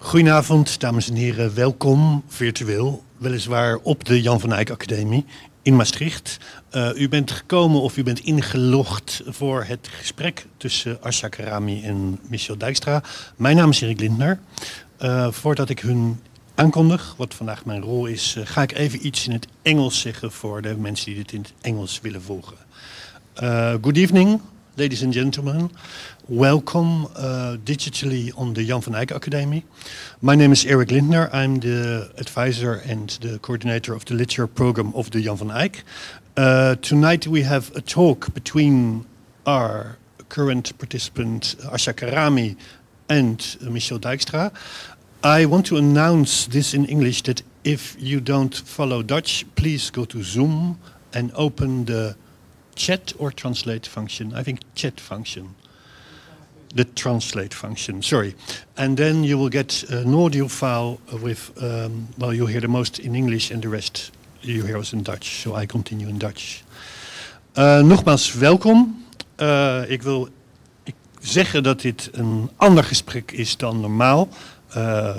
Goedenavond, dames en heren. Welkom virtueel, weliswaar op de Jan van Eyck Academie in Maastricht. Uh, u bent gekomen of u bent ingelogd voor het gesprek tussen Asja Karami en Michel Dijkstra. Mijn naam is Erik Lindner. Uh, voordat ik hun aankondig, wat vandaag mijn rol is, uh, ga ik even iets in het Engels zeggen voor de mensen die dit in het Engels willen volgen. good evening, ladies and gentlemen. Welcome uh, digitally on the Jan van Eyck Academy. My name is Eric Lindner. I'm the advisor and the coordinator of the literature program of the Jan van Eyck. Uh, tonight we have a talk between our current participant Asha Karami and Michel Dijkstra. I want to announce this in English that if you don't follow Dutch, please go to Zoom and open the chat or translate function. I think chat function the translate function, sorry. And then you will get an audio file with, um, well, you'll hear the most in English and the rest you hear us in Dutch. So I continue in Dutch. Uh, nogmaals, welkom. Uh, ik wil ik zeggen dat dit een ander gesprek is dan normaal. Uh,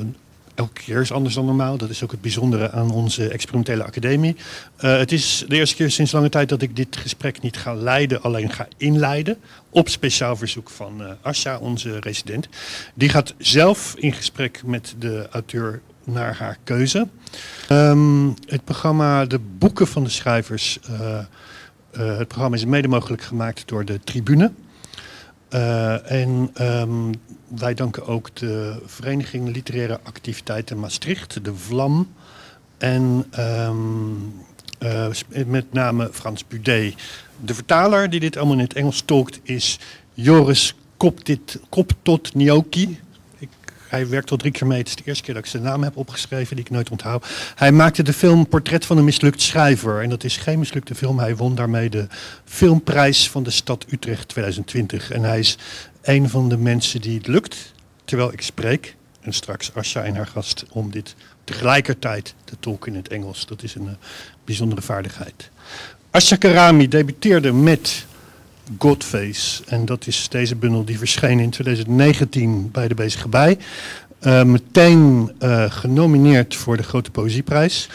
elke keer is anders dan normaal. Dat is ook het bijzondere aan onze experimentele academie. Uh, het is de eerste keer sinds lange tijd dat ik dit gesprek niet ga leiden, alleen ga inleiden. Op speciaal verzoek van uh, Asja, onze resident. Die gaat zelf in gesprek met de auteur naar haar keuze. Um, het programma De Boeken van de Schrijvers. Uh, het programma is mede mogelijk gemaakt door de Tribune. Uh, en um, wij danken ook de Vereniging Literaire Activiteiten Maastricht, de VLAM. En um, uh, met name Frans Budé. De vertaler die dit allemaal in het Engels tolkt is Joris Koptot Nioki hij werkt al drie keer mee. Het is de eerste keer dat ik zijn naam heb opgeschreven, die ik nooit onthoud. Hij maakte de film Portret van een mislukt schrijver. En dat is geen mislukte film. Hij won daarmee de filmprijs van de stad Utrecht 2020. En hij is een van de mensen die het lukt, terwijl ik spreek. En straks Asja en haar gast om dit tegelijkertijd te tolken in het Engels. Dat is een uh, bijzondere vaardigheid. Asja Karami debuteerde met Godface. En dat is deze bundel die verscheen in 2019 bij de Bezige Bij. Uh, meteen uh, genomineerd voor de Grote Poëzieprijs.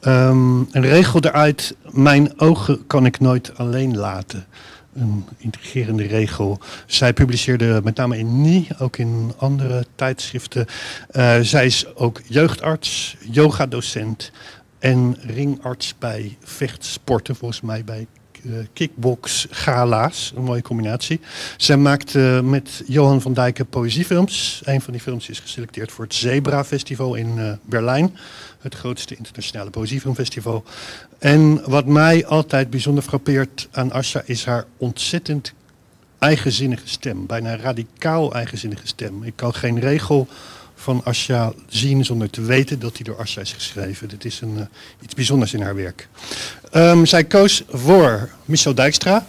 Een regel eruit, mijn ogen kan ik nooit alleen laten. Een intrigerende regel. Zij publiceerde met name in Nie, ook in andere tijdschriften. Uh, zij is ook jeugdarts, yogadocent en ringarts bij vechtsporten, volgens mij bij kickbox gala's. Een mooie combinatie. Zij maakt uh, met Johan van Dijken poëziefilms. Een van die films is geselecteerd voor het Zebra Festival in uh, Berlijn. Het grootste internationale poëziefilmfestival. En wat mij altijd bijzonder frappeert aan Asha is haar ontzettend eigenzinnige stem. Bijna radicaal eigenzinnige stem. Ik kan geen regel van Asja zien zonder te weten dat hij door Asja is geschreven. Dit is een, uh, iets bijzonders in haar werk. Um, zij koos voor Michel Dijkstra.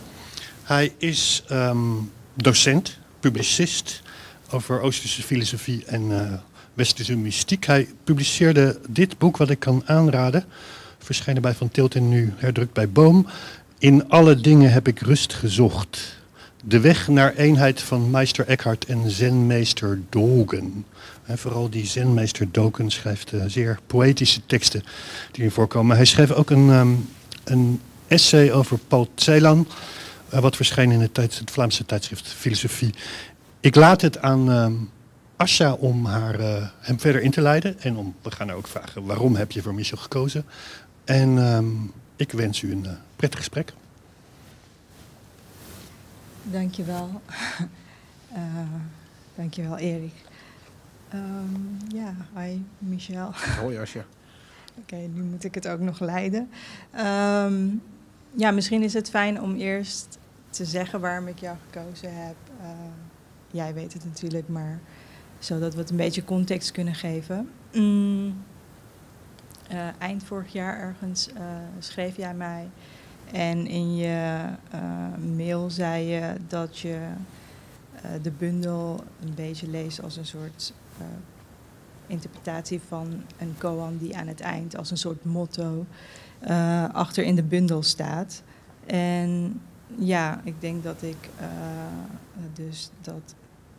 Hij is um, docent, publicist over Oosterse filosofie en uh, Westerse mystiek. Hij publiceerde dit boek wat ik kan aanraden. Verschenen bij Van Tilt en nu herdrukt bij Boom. In alle dingen heb ik rust gezocht. De weg naar eenheid van meester Eckhart en zenmeester Dogen. En vooral die zenmeester Dogen schrijft uh, zeer poëtische teksten die erin voorkomen. Hij schreef ook een, um, een essay over Paul Celan, uh, wat verscheen in het, het, Vlaamse tijdschrift Filosofie. Ik laat het aan um, Asja om haar, uh, hem verder in te leiden. En om, we gaan haar ook vragen waarom heb je voor Michel gekozen. En um, ik wens u een prettig gesprek. Dankjewel. uh, dankjewel, Erik. Um, ja, hi Michel. Hoi Asja. Oké, okay, nu moet ik het ook nog leiden. Um, ja, misschien is het fijn om eerst te zeggen waarom ik jou gekozen heb. Uh, jij weet het natuurlijk, maar zodat we het een beetje context kunnen geven. Mm, uh, eind vorig jaar ergens uh, schreef jij mij en in je uh, mail zei je dat je de bundel een beetje leest als een soort uh, interpretatie van een koan die aan het eind als een soort motto achter in de bundel staat. En ja, ik denk dat ik dus dat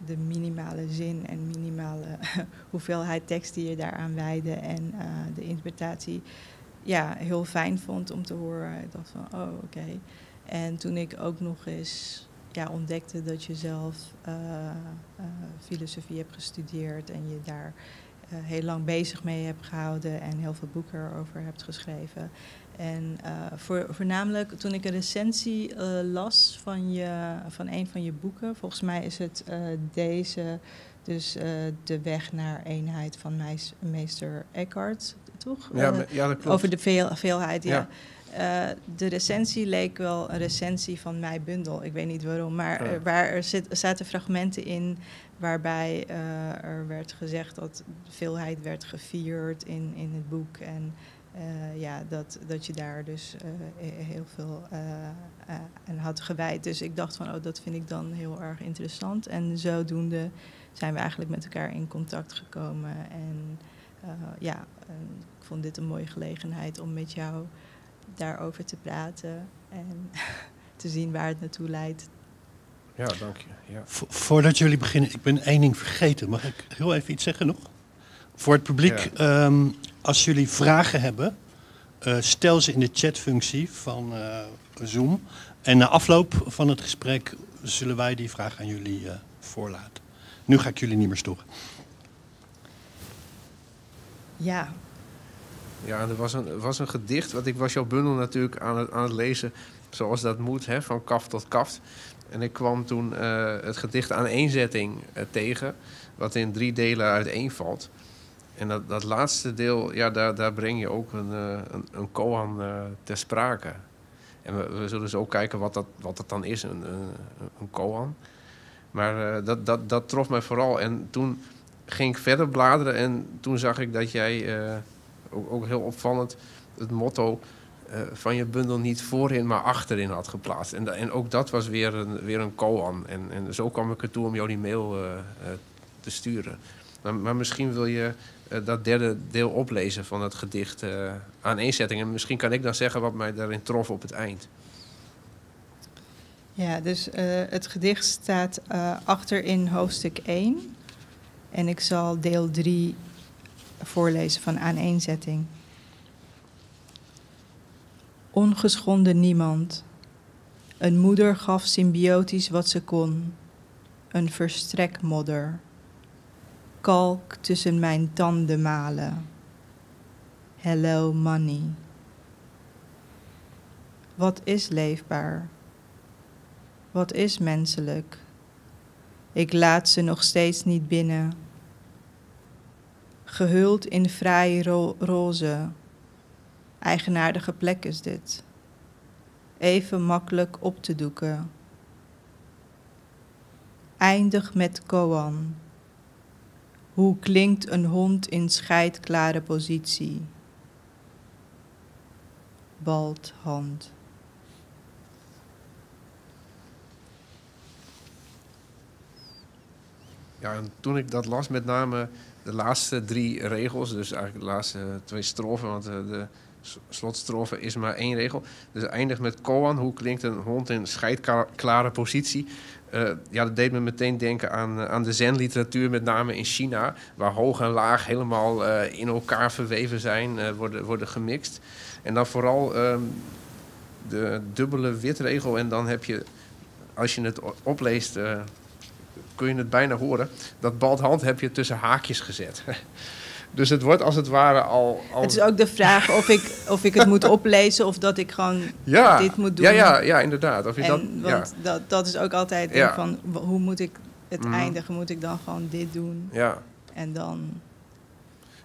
de minimale zin en minimale hoeveelheid tekst die je daaraan wijde en de interpretatie ja, heel fijn vond om te horen. Ik dacht van, oh oké. En toen ik ook nog eens ja, ontdekte dat je zelf filosofie hebt gestudeerd en je daar heel lang bezig mee hebt gehouden en heel veel boeken erover hebt geschreven. En voor, voornamelijk toen ik een recensie las van, je, van een van je boeken, volgens mij is het deze, dus De Weg naar Eenheid van meester Eckhart, toch? Ja, ja dat klopt. Over de veel, veelheid, ja. ja. De recensie leek wel een recensie van mijn bundel. Ik weet niet waarom, maar ja. waar er zit, zaten fragmenten in waarbij er werd gezegd dat veelheid werd gevierd in, in het boek. En uh, ja, dat, dat je daar dus heel veel aan had gewijd. Dus ik dacht van, oh, dat vind ik dan heel erg interessant. En zodoende zijn we eigenlijk met elkaar in contact gekomen. En ja, ik vond dit een mooie gelegenheid om met jou daarover te praten en te zien waar het naartoe leidt. Ja, dank je. Ja. voordat jullie beginnen, ik ben één ding vergeten. Mag ik heel even iets zeggen nog? Voor het publiek, ja. um, als jullie vragen hebben, uh, stel ze in de chatfunctie van uh, Zoom. En na afloop van het gesprek zullen wij die vraag aan jullie uh, voorlaten. Nu ga ik jullie niet meer storen. Ja. Ja, er was een, was een gedicht, want ik was jouw bundel natuurlijk aan het, aan het lezen zoals dat moet, hè, van kaft tot kaft. En ik kwam toen het gedicht aan eenzetting tegen, wat in drie delen uiteenvalt. En dat, dat laatste deel, ja, daar, daar breng je ook een, uh, een, een koan uh, ter sprake. En we, we, zullen zo ook kijken wat dat, wat dat dan is, een, een, een koan. Maar uh, dat, dat, dat trof mij vooral. En toen ging ik verder bladeren en toen zag ik dat jij, ook, heel opvallend, het motto van je bundel niet voorin, maar achterin had geplaatst. En, en ook dat was weer een, weer een koan. En, en zo kwam ik ertoe om jou die mail te sturen. Maar, maar misschien wil je dat derde deel oplezen van het gedicht uh, aan eenzetting. En misschien kan ik dan zeggen wat mij daarin trof op het eind. Ja, dus het gedicht staat achter in hoofdstuk 1. En ik zal deel 3 voorlezen van aaneenzetting. Ongeschonden niemand. Een moeder gaf symbiotisch wat ze kon. Een verstrekmodder kalk tussen mijn tanden malen. Hello money. Wat is leefbaar? Wat is menselijk? Ik laat ze nog steeds niet binnen. Gehuld in ro roze. Eigenaardige plek is dit. Even makkelijk op te doeken. Eindig met koan. Hoe klinkt een hond in scheidklare positie? Bald hand. Ja, en toen ik dat las, met name de laatste drie regels, dus eigenlijk de laatste twee strofen, want de, de slotstrofe is maar één regel. Dus eindigt met koan. Hoe klinkt een hond in scheidklare positie? Uh, ja, dat deed me meteen denken aan, aan de zen-literatuur, met name in China, waar hoog en laag helemaal in elkaar verweven zijn, worden, worden gemixt. En dan vooral um, de dubbele witregel. En dan heb je, als je het opleest, kun je het bijna horen. Dat baldhand heb je tussen haakjes gezet. Dus het wordt als het ware al, al... Het is ook de vraag of ik, of ik het moet oplezen of dat ik gewoon ja, dit moet doen. Ja, ja, ja inderdaad. Of je en, dat, want ja. dat, dat is ook altijd Ja. van hoe moet ik het Mhm. eindigen? Moet ik dan gewoon dit doen Ja. en dan...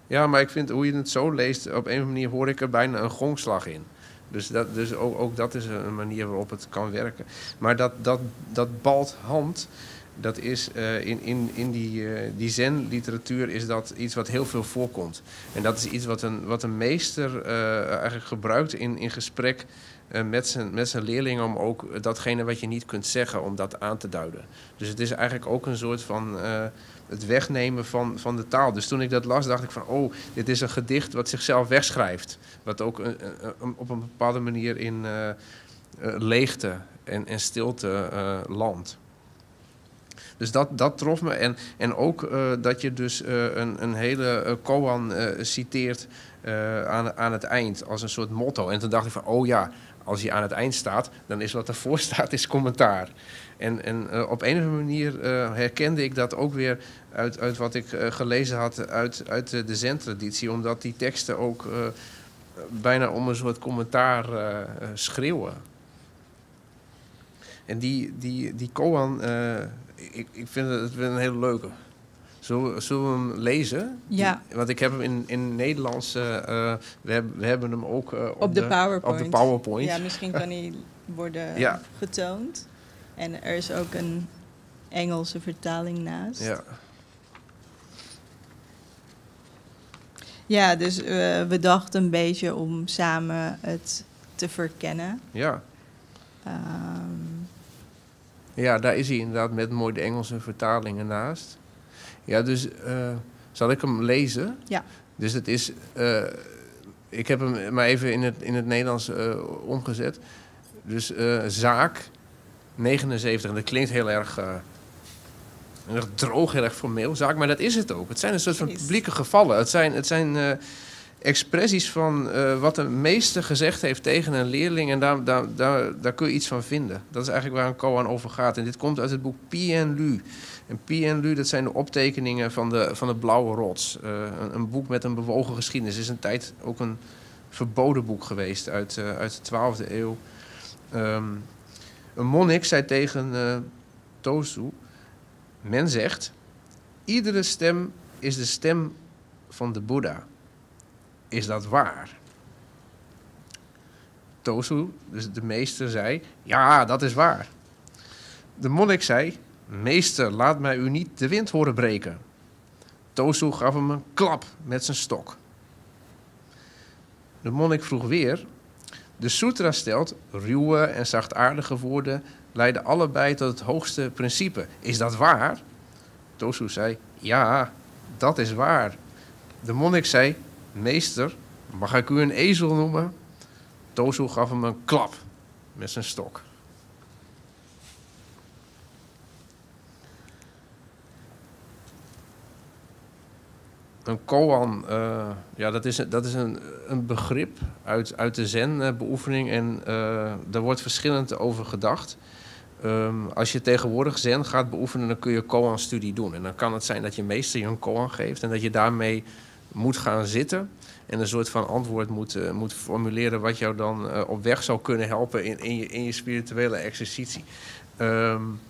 ja, maar ik vind hoe je het zo leest, op een of andere manier hoor ik er bijna een gongslag in. Dus, dat, dus ook, ook dat is een manier waarop het kan werken. Maar dat, dat, dat bald hand, dat is eh, in, in, in die, eh, die zen-literatuur is dat iets wat heel veel voorkomt. En dat is iets wat een, wat een meester eh, eigenlijk gebruikt in, in gesprek met, zijn, met zijn leerlingen... om ook datgene wat je niet kunt zeggen, om dat aan te duiden. Dus het is eigenlijk ook een soort van... het wegnemen van, van de taal. Dus toen ik dat las, dacht ik van... oh, dit is een gedicht wat zichzelf wegschrijft. Wat ook op een bepaalde manier in leegte en, en stilte landt. Dus dat, dat trof me. En, en ook eh, dat je dus eh, een, een hele uh, koan citeert aan, aan het eind als een soort motto. En toen dacht ik van, oh ja, als je aan het eind staat, dan is wat ervoor staat, is commentaar. En, en op een of andere manier herkende ik dat ook weer uit, uit wat ik gelezen had uit, uit de zen-traditie. Omdat die teksten ook bijna om een soort commentaar schreeuwen. En die, die, die koan, ik, ik vind het een hele leuke. Zullen, zullen we hem lezen? Ja. want ik heb hem in, in Nederlands, uh, we, hebben, we hebben hem ook op, op, de, PowerPoint. op de PowerPoint. Ja, misschien kan hij worden getoond. En er is ook een Engelse vertaling naast. Ja. Ja, dus we dachten een beetje om samen het te verkennen. Ja. Um, ja, daar is hij inderdaad met mooi de Engelse vertalingen naast. Ja, dus uh, zal ik hem lezen? Ja. Dus het is. Uh, ik heb hem maar even in het, in het Nederlands uh, omgezet. Dus zaak 79. En dat klinkt heel erg. erg droog, heel erg formeel. Zaak, maar dat is het ook. Het zijn een soort van publieke gevallen. Het zijn. Het zijn expressies van uh, wat de meester gezegd heeft tegen een leerling. En daar, daar, daar, daar kun je iets van vinden. Dat is eigenlijk waar een koan over gaat. En dit komt uit het boek Pien Lu. En Pien Lu, dat zijn de optekeningen van de, van de Blauwe Rots. Uh, een, een, boek met een bewogen geschiedenis. Het is een tijd ook een verboden boek geweest uit, uh, uit de 12e eeuw. Um, een monnik zei tegen Tosu... Men zegt, iedere stem is de stem van de Boeddha is dat waar? Tosu, dus de meester, zei: Ja, dat is waar. De monnik zei: Meester, laat mij u niet de wind horen breken. Tosu gaf hem een klap met zijn stok. De monnik vroeg weer: De sutra stelt: ruwe en zachtaardige woorden leiden allebei tot het hoogste principe. Is dat waar? Tosu zei: Ja, dat is waar. De monnik zei: Meester, mag ik u een ezel noemen? Tozo gaf hem een klap met zijn stok. Een koan, uh, ja, dat is, dat is een, een begrip uit, uit de zen-beoefening en uh, daar wordt verschillend over gedacht. Um, als je tegenwoordig zen gaat beoefenen, dan kun je koan-studie doen. En dan kan het zijn dat je meester je een koan geeft en dat je daarmee moet gaan zitten en een soort van antwoord moet, uh, moet formuleren wat jou dan uh, op weg zou kunnen helpen in, in, je, in je spirituele exercitie. Um,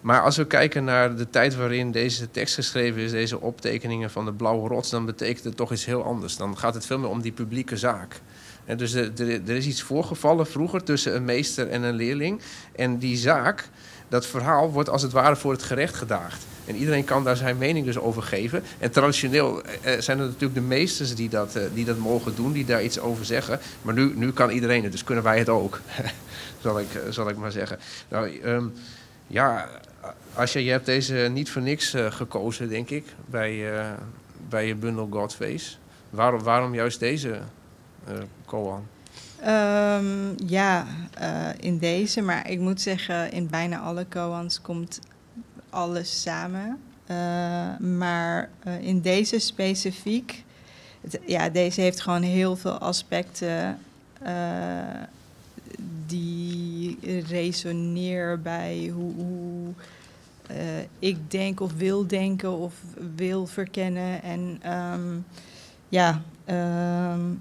maar als we kijken naar de tijd waarin deze tekst geschreven is, deze optekeningen van de blauwe rots, dan betekent het toch iets heel anders. Dan gaat het veel meer om die publieke zaak. En dus er, er is iets voorgevallen vroeger tussen een meester en een leerling. En die zaak, dat verhaal, wordt als het ware voor het gerecht gedaagd. En iedereen kan daar zijn mening dus over geven. En traditioneel eh, eh, zijn het natuurlijk de meesters die dat, eh, die dat mogen doen, die daar iets over zeggen. Maar nu, nu kan iedereen het, dus kunnen wij het ook, zal, ik, zal ik maar zeggen. Nou, um, ja, als je, je hebt deze niet voor niks gekozen, denk ik, bij, bij je bundel Godface. Waarom, waarom juist deze koan? Um, ja, in deze, maar ik moet zeggen, in bijna alle koans komt alles samen. Uh, maar uh, in deze specifiek, ja, deze heeft gewoon heel veel aspecten die resoneren bij hoe, hoe ik denk of wil denken of wil verkennen. En um, ja, um,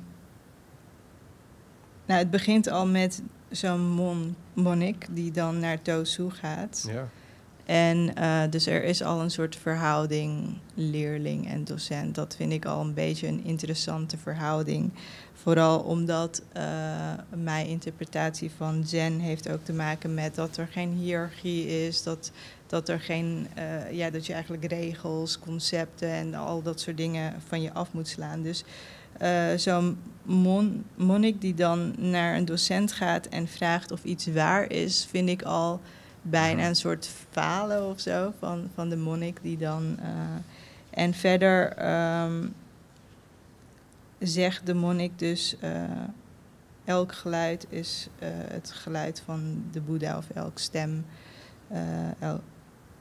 nou, het begint al met zo'n mon, monnik die dan naar Tosu gaat. Ja. En uh, dus er is al een soort verhouding leerling en docent. Dat vind ik al een beetje een interessante verhouding. Vooral omdat uh, mijn interpretatie van Zen heeft ook te maken met dat er geen hiërarchie is, dat, dat er geen, uh, ja, dat je eigenlijk regels, concepten en al dat soort dingen van je af moet slaan. Dus zo'n mon monnik die dan naar een docent gaat en vraagt of iets waar is, vind ik al bijna een soort falen of zo van, van de monnik die dan. Uh, en verder um, zegt de monnik dus. Uh, elk geluid is uh, het geluid van de Boeddha of elk stem. El,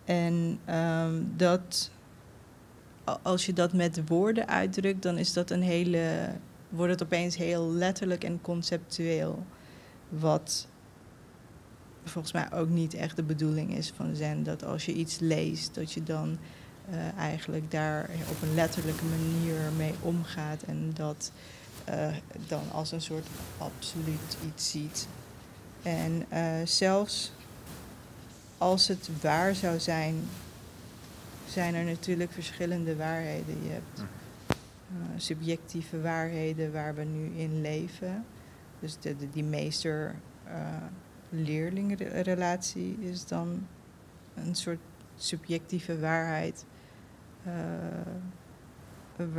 En ehm, dat, als je dat met woorden uitdrukt, dan is dat een hele, wordt het opeens heel letterlijk en conceptueel. Wat volgens mij ook niet echt de bedoeling is van Zen. Dat als je iets leest, dat je dan uh, eigenlijk daar op een letterlijke manier mee omgaat. En dat uh, dan als een soort absoluut iets ziet. En uh, zelfs als het waar zou zijn, zijn er natuurlijk verschillende waarheden. Je hebt subjectieve waarheden waar we nu in leven. Dus de, de die meester leerlingrelatie is dan een soort subjectieve waarheid. Uh,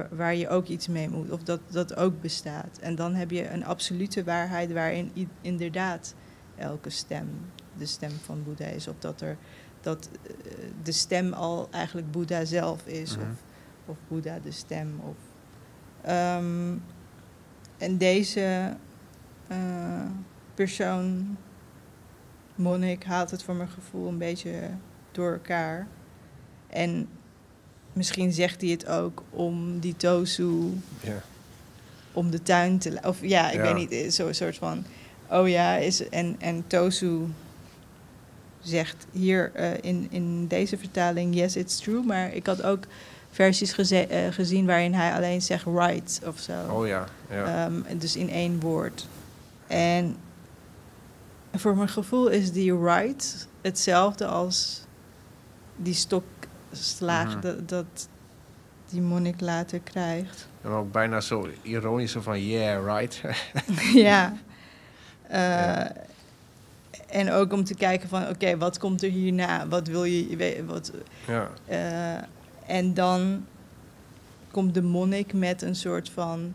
waar je ook iets mee moet, of dat dat ook bestaat. En dan heb je een absolute waarheid waarin inderdaad elke stem de stem van Boeddha is. Of dat, er, dat uh, de stem al eigenlijk Boeddha zelf is, mm -hmm. of, of Boeddha de stem. Of, um, en deze uh, persoon monnik haalt het voor mijn gevoel een beetje door elkaar. En misschien zegt hij het ook om die tosu, ja. om de tuin te... Of ja, ik ja. weet niet, zo'n soort van... Oh ja, is, en, en tosu zegt hier uh, in, in deze vertaling... Yes, it's true, maar ik had ook versies geze, uh, gezien waarin hij alleen zegt right of zo. Oh ja, ja. Um, dus in één woord. En voor mijn gevoel is die right hetzelfde als die stokslaag mm -hmm. dat, dat die monnik later krijgt. En ook bijna zo ironisch van yeah, right. ja. Uh, ja. En ook om te kijken van oké, okay, wat komt er hierna? Wat wil je... Wat, ja. Uh, en dan komt de monnik met een soort van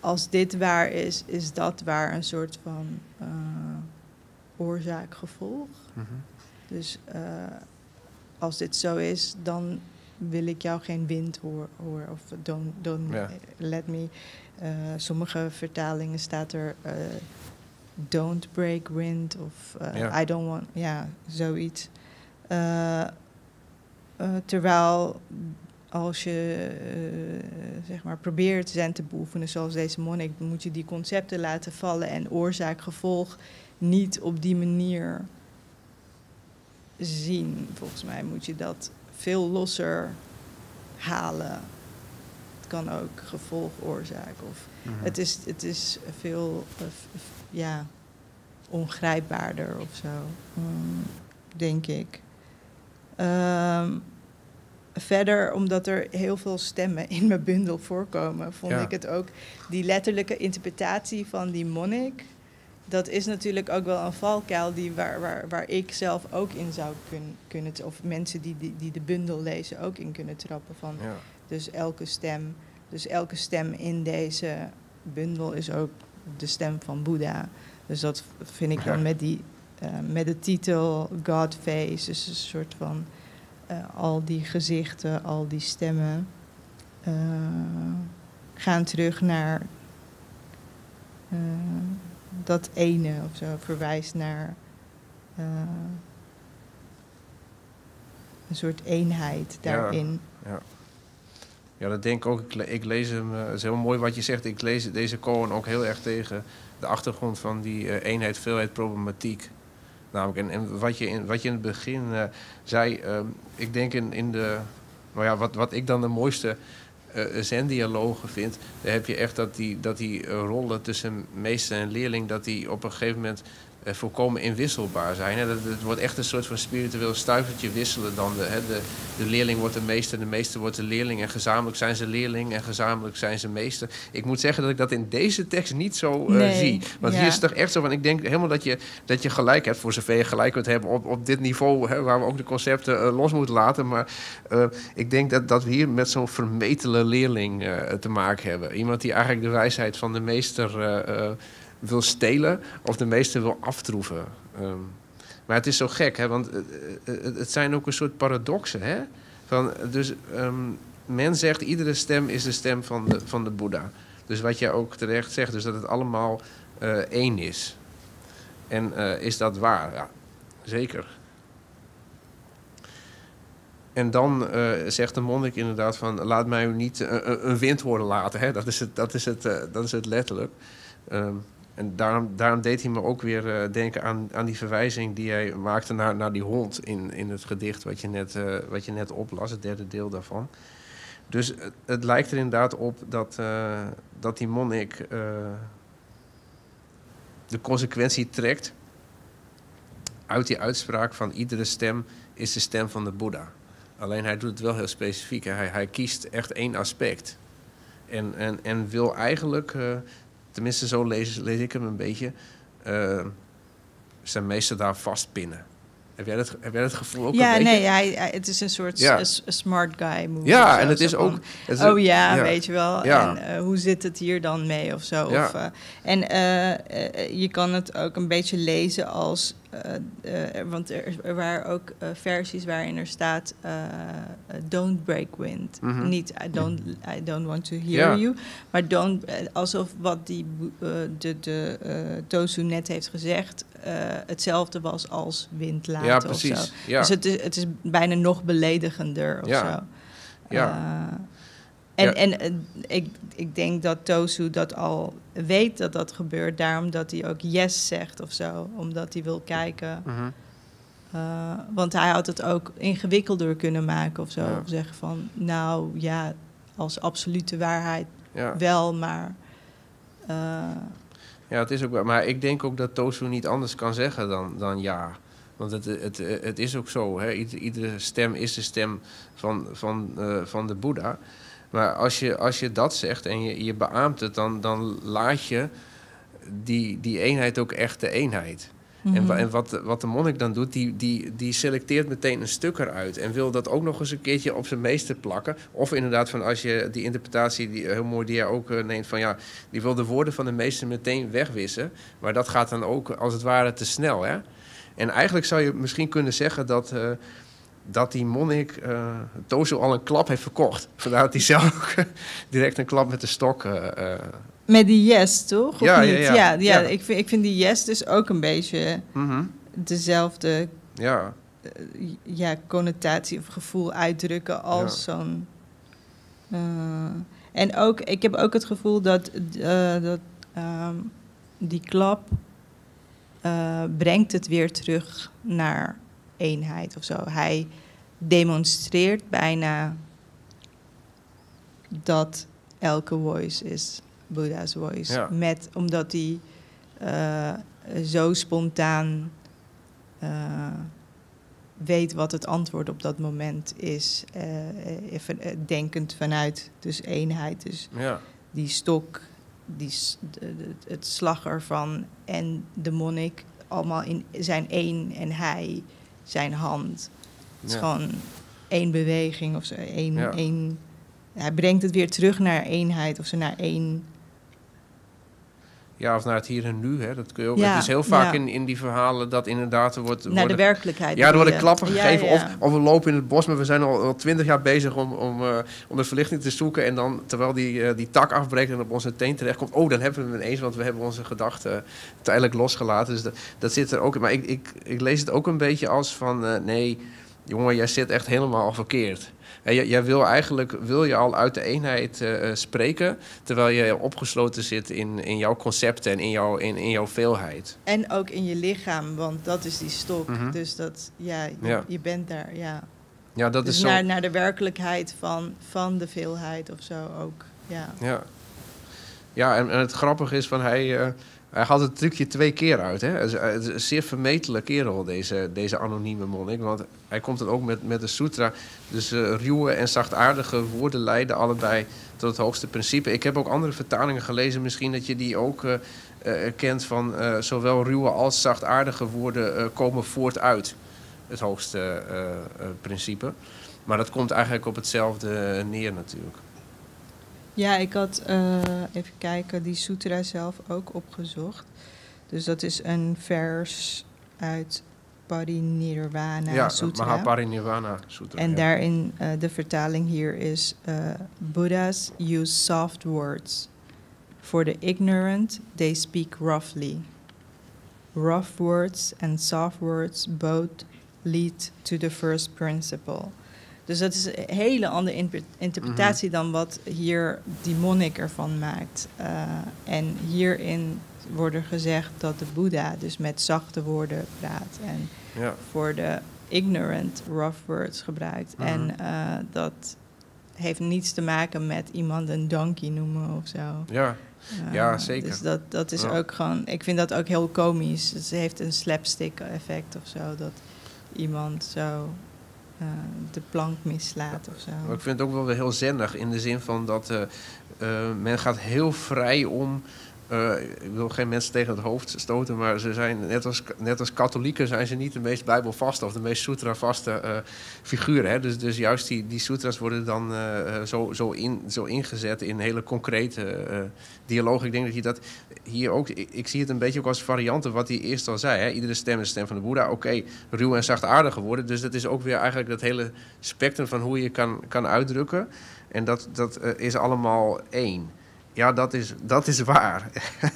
als dit waar is, is dat waar een soort van uh, oorzaak-gevolg. Mm -hmm. Dus uh, als dit zo is, dan wil ik jou geen wind horen. Hoor, of don't, don't ja. let me. Uh, sommige vertalingen staat er don't break wind of ja. I don't want, ja, zoiets. terwijl als je uh, zeg maar probeert zen te beoefenen zoals deze monnik, moet je die concepten laten vallen en oorzaak-gevolg niet op die manier zien. Volgens mij moet je dat veel losser halen. Het kan ook gevolg-oorzaak. Of mm -hmm. het, is, het is veel uh, ja, ongrijpbaarder of zo, um, denk ik. Um, verder, omdat er heel veel stemmen in mijn bundel voorkomen, vond ja. ik het ook die letterlijke interpretatie van die monnik. Dat is natuurlijk ook wel een valkuil die waar, waar, waar ik zelf ook in zou kun, kunnen, of mensen die, die, die de bundel lezen ook in kunnen trappen. Van. Ja. Dus elke stem, dus elke stem in deze bundel is ook de stem van Boeddha. Dus dat vind ik dan met, die, uh, met de titel God Face, dus een soort van uh, al die gezichten, al die stemmen uh, gaan terug naar dat ene of zo, verwijst naar een soort eenheid daarin. Ja, ja. Ja dat denk ik ook. Ik, ik lees hem, het is heel mooi wat je zegt. Ik lees deze Cohen ook heel erg tegen de achtergrond van die eenheid-veelheid problematiek. Namelijk, en, en wat, je in, wat je in het begin uh, zei, uh, ik denk in, in de. Nou ja, wat, wat ik dan de mooiste zendialogen vind, daar heb je echt dat die, dat die rollen tussen meester en leerling, dat die op een gegeven moment volkomen inwisselbaar zijn. Hè. Dat, het wordt echt een soort van spiritueel stuivertje wisselen dan. De, hè. de, de leerling wordt de meester, de meester wordt de leerling. En gezamenlijk zijn ze leerling en gezamenlijk zijn ze meester. Ik moet zeggen dat ik dat in deze tekst niet zo uh, nee, zie. Want ja. hier is het toch echt zo van... Ik denk helemaal dat je, dat je gelijk hebt, voor zover je gelijk kunt hebben... op, op dit niveau hè, waar we ook de concepten uh, los moeten laten. Maar ik denk dat, dat we hier met zo'n vermetele leerling te maken hebben. Iemand die eigenlijk de wijsheid van de meester wil stelen of de meeste wil aftroeven. Um, maar het is zo gek, hè, want het, het zijn ook een soort paradoxen. Hè? Van, dus um, men zegt, iedere stem is de stem van de, van de Boeddha. Dus wat jij ook terecht zegt, dus dat het allemaal één is. En is dat waar? Ja, zeker. En dan eh, zegt de monnik inderdaad van... laat mij u niet eh, een, wind worden laten. Hè? Dat, is het, dat, is het, eh, dat is het letterlijk. Ehm, en daarom, daarom deed hij me ook weer eh, denken aan, aan die verwijzing... die hij maakte naar, naar die hond in, in het gedicht... Wat je, net, eh, wat je net oplas, het derde deel daarvan. Dus het, lijkt er inderdaad op dat, eh, dat die monnik... de consequentie trekt... uit die uitspraak van iedere stem is de stem van de Boeddha. Alleen hij doet het wel heel specifiek. Hij, hij kiest echt één aspect. En, en, en wil eigenlijk, tenminste zo lees, lees ik hem een beetje, eh, zijn meester daar vastpinnen. Heb jij dat, heb jij dat gevoel ook ja, een beetje? nee, hij, hij- het is een soort Ja. smart guy movie. Ja, zo, en het is ook... het is- oh ja, ja. weet je wel. Ja. En eh, hoe zit het hier dan mee of zo? Of, eh, en je kan het ook een beetje lezen als... eh, eh, want er, er waren ook eh, versies waarin er staat... don't break wind. Mhm. Niet I don't, I don't want to hear you. Maar don't, alsof wat die, de, de Tosu net heeft gezegd... hetzelfde was als wind laten ja, of zo. precies. Ja. Dus het is, het is bijna nog beledigender of Ja. zo. Ja. En Ja. en eh, ik, ik denk dat Tosu dat al weet dat dat gebeurt. Daarom dat hij ook yes zegt of zo. Omdat hij wil kijken. Eh, want hij had het ook ingewikkelder kunnen maken of zo. Ja. Of zeggen van, nou ja, als absolute waarheid ja. wel, maar... eh, Ja, het is ook wel. Maar ik denk ook dat Tosu niet anders kan zeggen dan, dan ja. Want het, het, het is ook zo. Hè? Ieder- iedere stem is de stem van, van, van de Boeddha. Maar als je, als je dat zegt en je, je beaamt het, dan, dan laat je die, die eenheid ook echt de eenheid. En, mhm. en wat, wat de monnik dan doet, die, die, die selecteert meteen een stuk eruit. En wil dat ook nog eens een keertje op zijn meester plakken. Of inderdaad, van als je die interpretatie, die, heel mooi die jij ook eh, neemt, van ja, die wil de woorden van de meester meteen wegwissen. Maar dat gaat dan ook als het ware te snel. Hè? En eigenlijk zou je misschien kunnen zeggen dat, eh, dat die monnik eh Tozo al een klap heeft verkocht. Vandaar dat hij zelf ook direct een klap met de stok. eh, eh, Met die yes, toch? Of Ja, ja, niet? ja. ja. Ik, vind, ik vind die yes dus ook een beetje mhm, dezelfde Ja, eh, ja, connotatie of gevoel uitdrukken als zo'n. eh, en ook, ik heb ook het gevoel dat, eh, dat ehm, die klap eh, brengt het weer terug naar eenheid of zo. Hij demonstreert bijna dat elke voice is Buddha's voice. Ja. Met, omdat hij eh, zo spontaan eh, weet wat het antwoord op dat moment is. eh, even denkend vanuit dus eenheid. Dus ja, die stok, die, s- de- de- het slag ervan en de monnik allemaal in zijn één en hij zijn hand. Het is gewoon één beweging of zo. Één, één, hij brengt het weer terug naar eenheid of zo, naar één. Ja, of naar het hier en nu. Hè. Dat kun je ook, Ja, het is heel vaak ja. in, in die verhalen dat inderdaad er wordt... naar de werkelijkheid. ja, er worden klappen gegeven. ja. Of, of we lopen in het bos, maar we zijn al twintig jaar bezig om, om, eh, om de verlichting te zoeken. En dan, terwijl die, eh, die tak afbreekt en op onze teen terechtkomt... oh, dan hebben we hem ineens, want we hebben onze gedachten tijdelijk losgelaten. Dus dat, dat zit er ook in. Maar ik, ik, ik lees het ook een beetje als van... eh, nee, jongen, jij zit echt helemaal verkeerd. En jij, jij wil eigenlijk wil je al uit de eenheid eh, eh, spreken... terwijl je opgesloten zit in, in jouw concepten en in jouw, in, in jouw veelheid. En ook in je lichaam, want dat is die stok. Mhm. Dus dat, ja je, Ja. je bent daar, ja. Ja, dat dus is zo... naar, naar de werkelijkheid van, van de veelheid of zo ook, ja. Ja, ja en, en het grappige is van hij, eh, hij had het trucje twee keer uit. Hè? Het is- een zeer vermetele kerel, deze, deze anonieme monnik. Want hij komt dan ook met, met de sutra. Dus eh, ruwe en zachtaardige woorden leiden allebei tot het hoogste principe. Ik heb ook andere vertalingen gelezen. Misschien dat je die ook eh, eh, kent van zowel ruwe als zachtaardige woorden komen voort uit het hoogste principe. Maar dat komt eigenlijk op hetzelfde neer natuurlijk. Ja, ik had, eh, even kijken, die sutra zelf ook opgezocht. Dus dat is een vers uit Parinirvana ja, Sutra. Mahaparinirvana Sutra. En ja. daarin, eh, de vertaling hier is... eh Buddhas use soft words. For the ignorant, they speak roughly. Rough words and soft words both lead to the first principle. Dus dat is een hele andere inter- interpretatie Mhm. dan wat hier die monnik ervan maakt. Eh, en hierin wordt er gezegd dat de Boeddha dus met zachte woorden praat. En Ja. voor de ignorant rough words gebruikt. Mhm. En eh, dat heeft niets te maken met iemand een donkey noemen of zo. Ja. Eh, Ja, zeker. Dus dat, dat is Ja. ook gewoon... Ik vind dat ook heel komisch. Het heeft een slapstick effect of zo. Dat iemand zo eh, de plank mislaat of zo. Maar ik vind het ook wel heel zennig in de zin van dat eh, eh, men gaat heel vrij om. Eh, ik wil geen mensen tegen het hoofd stoten, maar ze zijn net als, net als katholieken zijn ze niet de meest bijbelvaste of de meest sutra-vaste eh, figuren. Hè? Dus, dus juist die, die sutras worden dan eh, zo, zo, in, zo ingezet in hele concrete dialoog. Ik denk dat je dat hier ook, ik, zie het een beetje ook als varianten wat hij eerst al zei. Hè? Iedere stem is de stem van de Boeddha. Oké, ruw en zachtaardig geworden. Dus dat is ook weer eigenlijk dat hele spectrum van hoe je kan, kan uitdrukken. En dat, dat is allemaal één. Ja, dat is, dat is waar.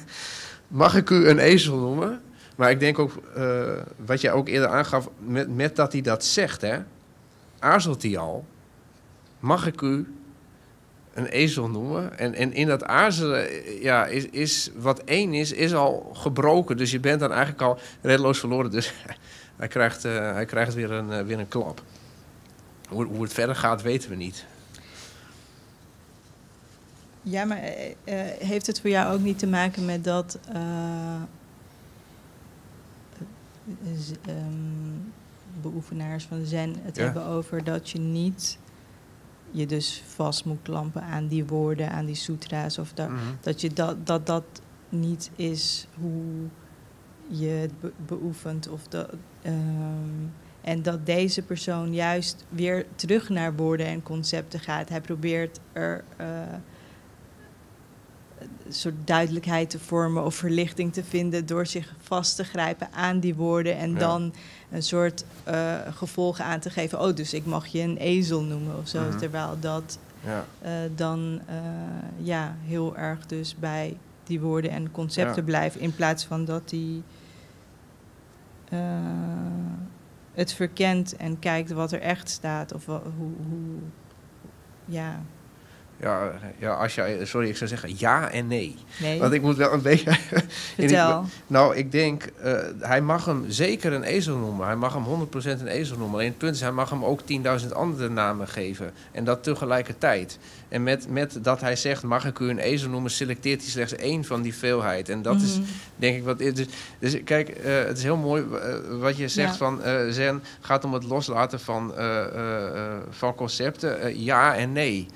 Mag ik u een ezel noemen? Maar ik denk ook, eh, wat jij ook eerder aangaf, met, met dat hij dat zegt, hè, aarzelt hij al. Mag ik u een ezel noemen? En, en in dat aarzelen, ja, is, is wat één is, is al gebroken. Dus je bent dan eigenlijk al reddeloos verloren. Dus hij krijgt, eh, hij krijgt weer, een, eh, weer een klap. Hoe, hoe het verder gaat, weten we niet. Ja, maar eh, eh, heeft het voor jou ook niet te maken met dat ehm, beoefenaars van Zen het Ja. hebben over dat je niet je dus vast moet klampen aan die woorden, aan die sutra's of dat, Mhm. dat je dat, dat dat niet is hoe je het be- beoefent of dat. ehm, en dat deze persoon juist weer terug naar woorden en concepten gaat. Hij probeert er soort duidelijkheid te vormen of verlichting te vinden door zich vast te grijpen aan die woorden en Ja. dan een soort eh, gevolgen aan te geven. Oh, dus ik mag je een ezel noemen of zo. Mhm. Terwijl dat Ja. eh, dan eh, ja, heel erg dus bij die woorden en concepten Ja. blijft. In plaats van dat hij eh, het verkent en kijkt wat er echt staat. Of hoe, hoe ja, Ja, ja, als jij, sorry, ik zou zeggen ja en nee. nee, Want ik moet wel een beetje. vertel. Nou, ik denk, eh, hij mag hem zeker een ezel noemen. Hij mag hem 100% een ezel noemen. Alleen het punt is, hij mag hem ook 10.000 andere namen geven. En dat tegelijkertijd. En met, met dat hij zegt, mag ik u een ezel noemen, selecteert hij slechts één van die veelheid. En dat is Mhm. denk ik wat. Dus, dus kijk, eh, het is heel mooi eh, wat je zegt Ja. van Zen gaat om het loslaten van, van concepten. Ja en nee,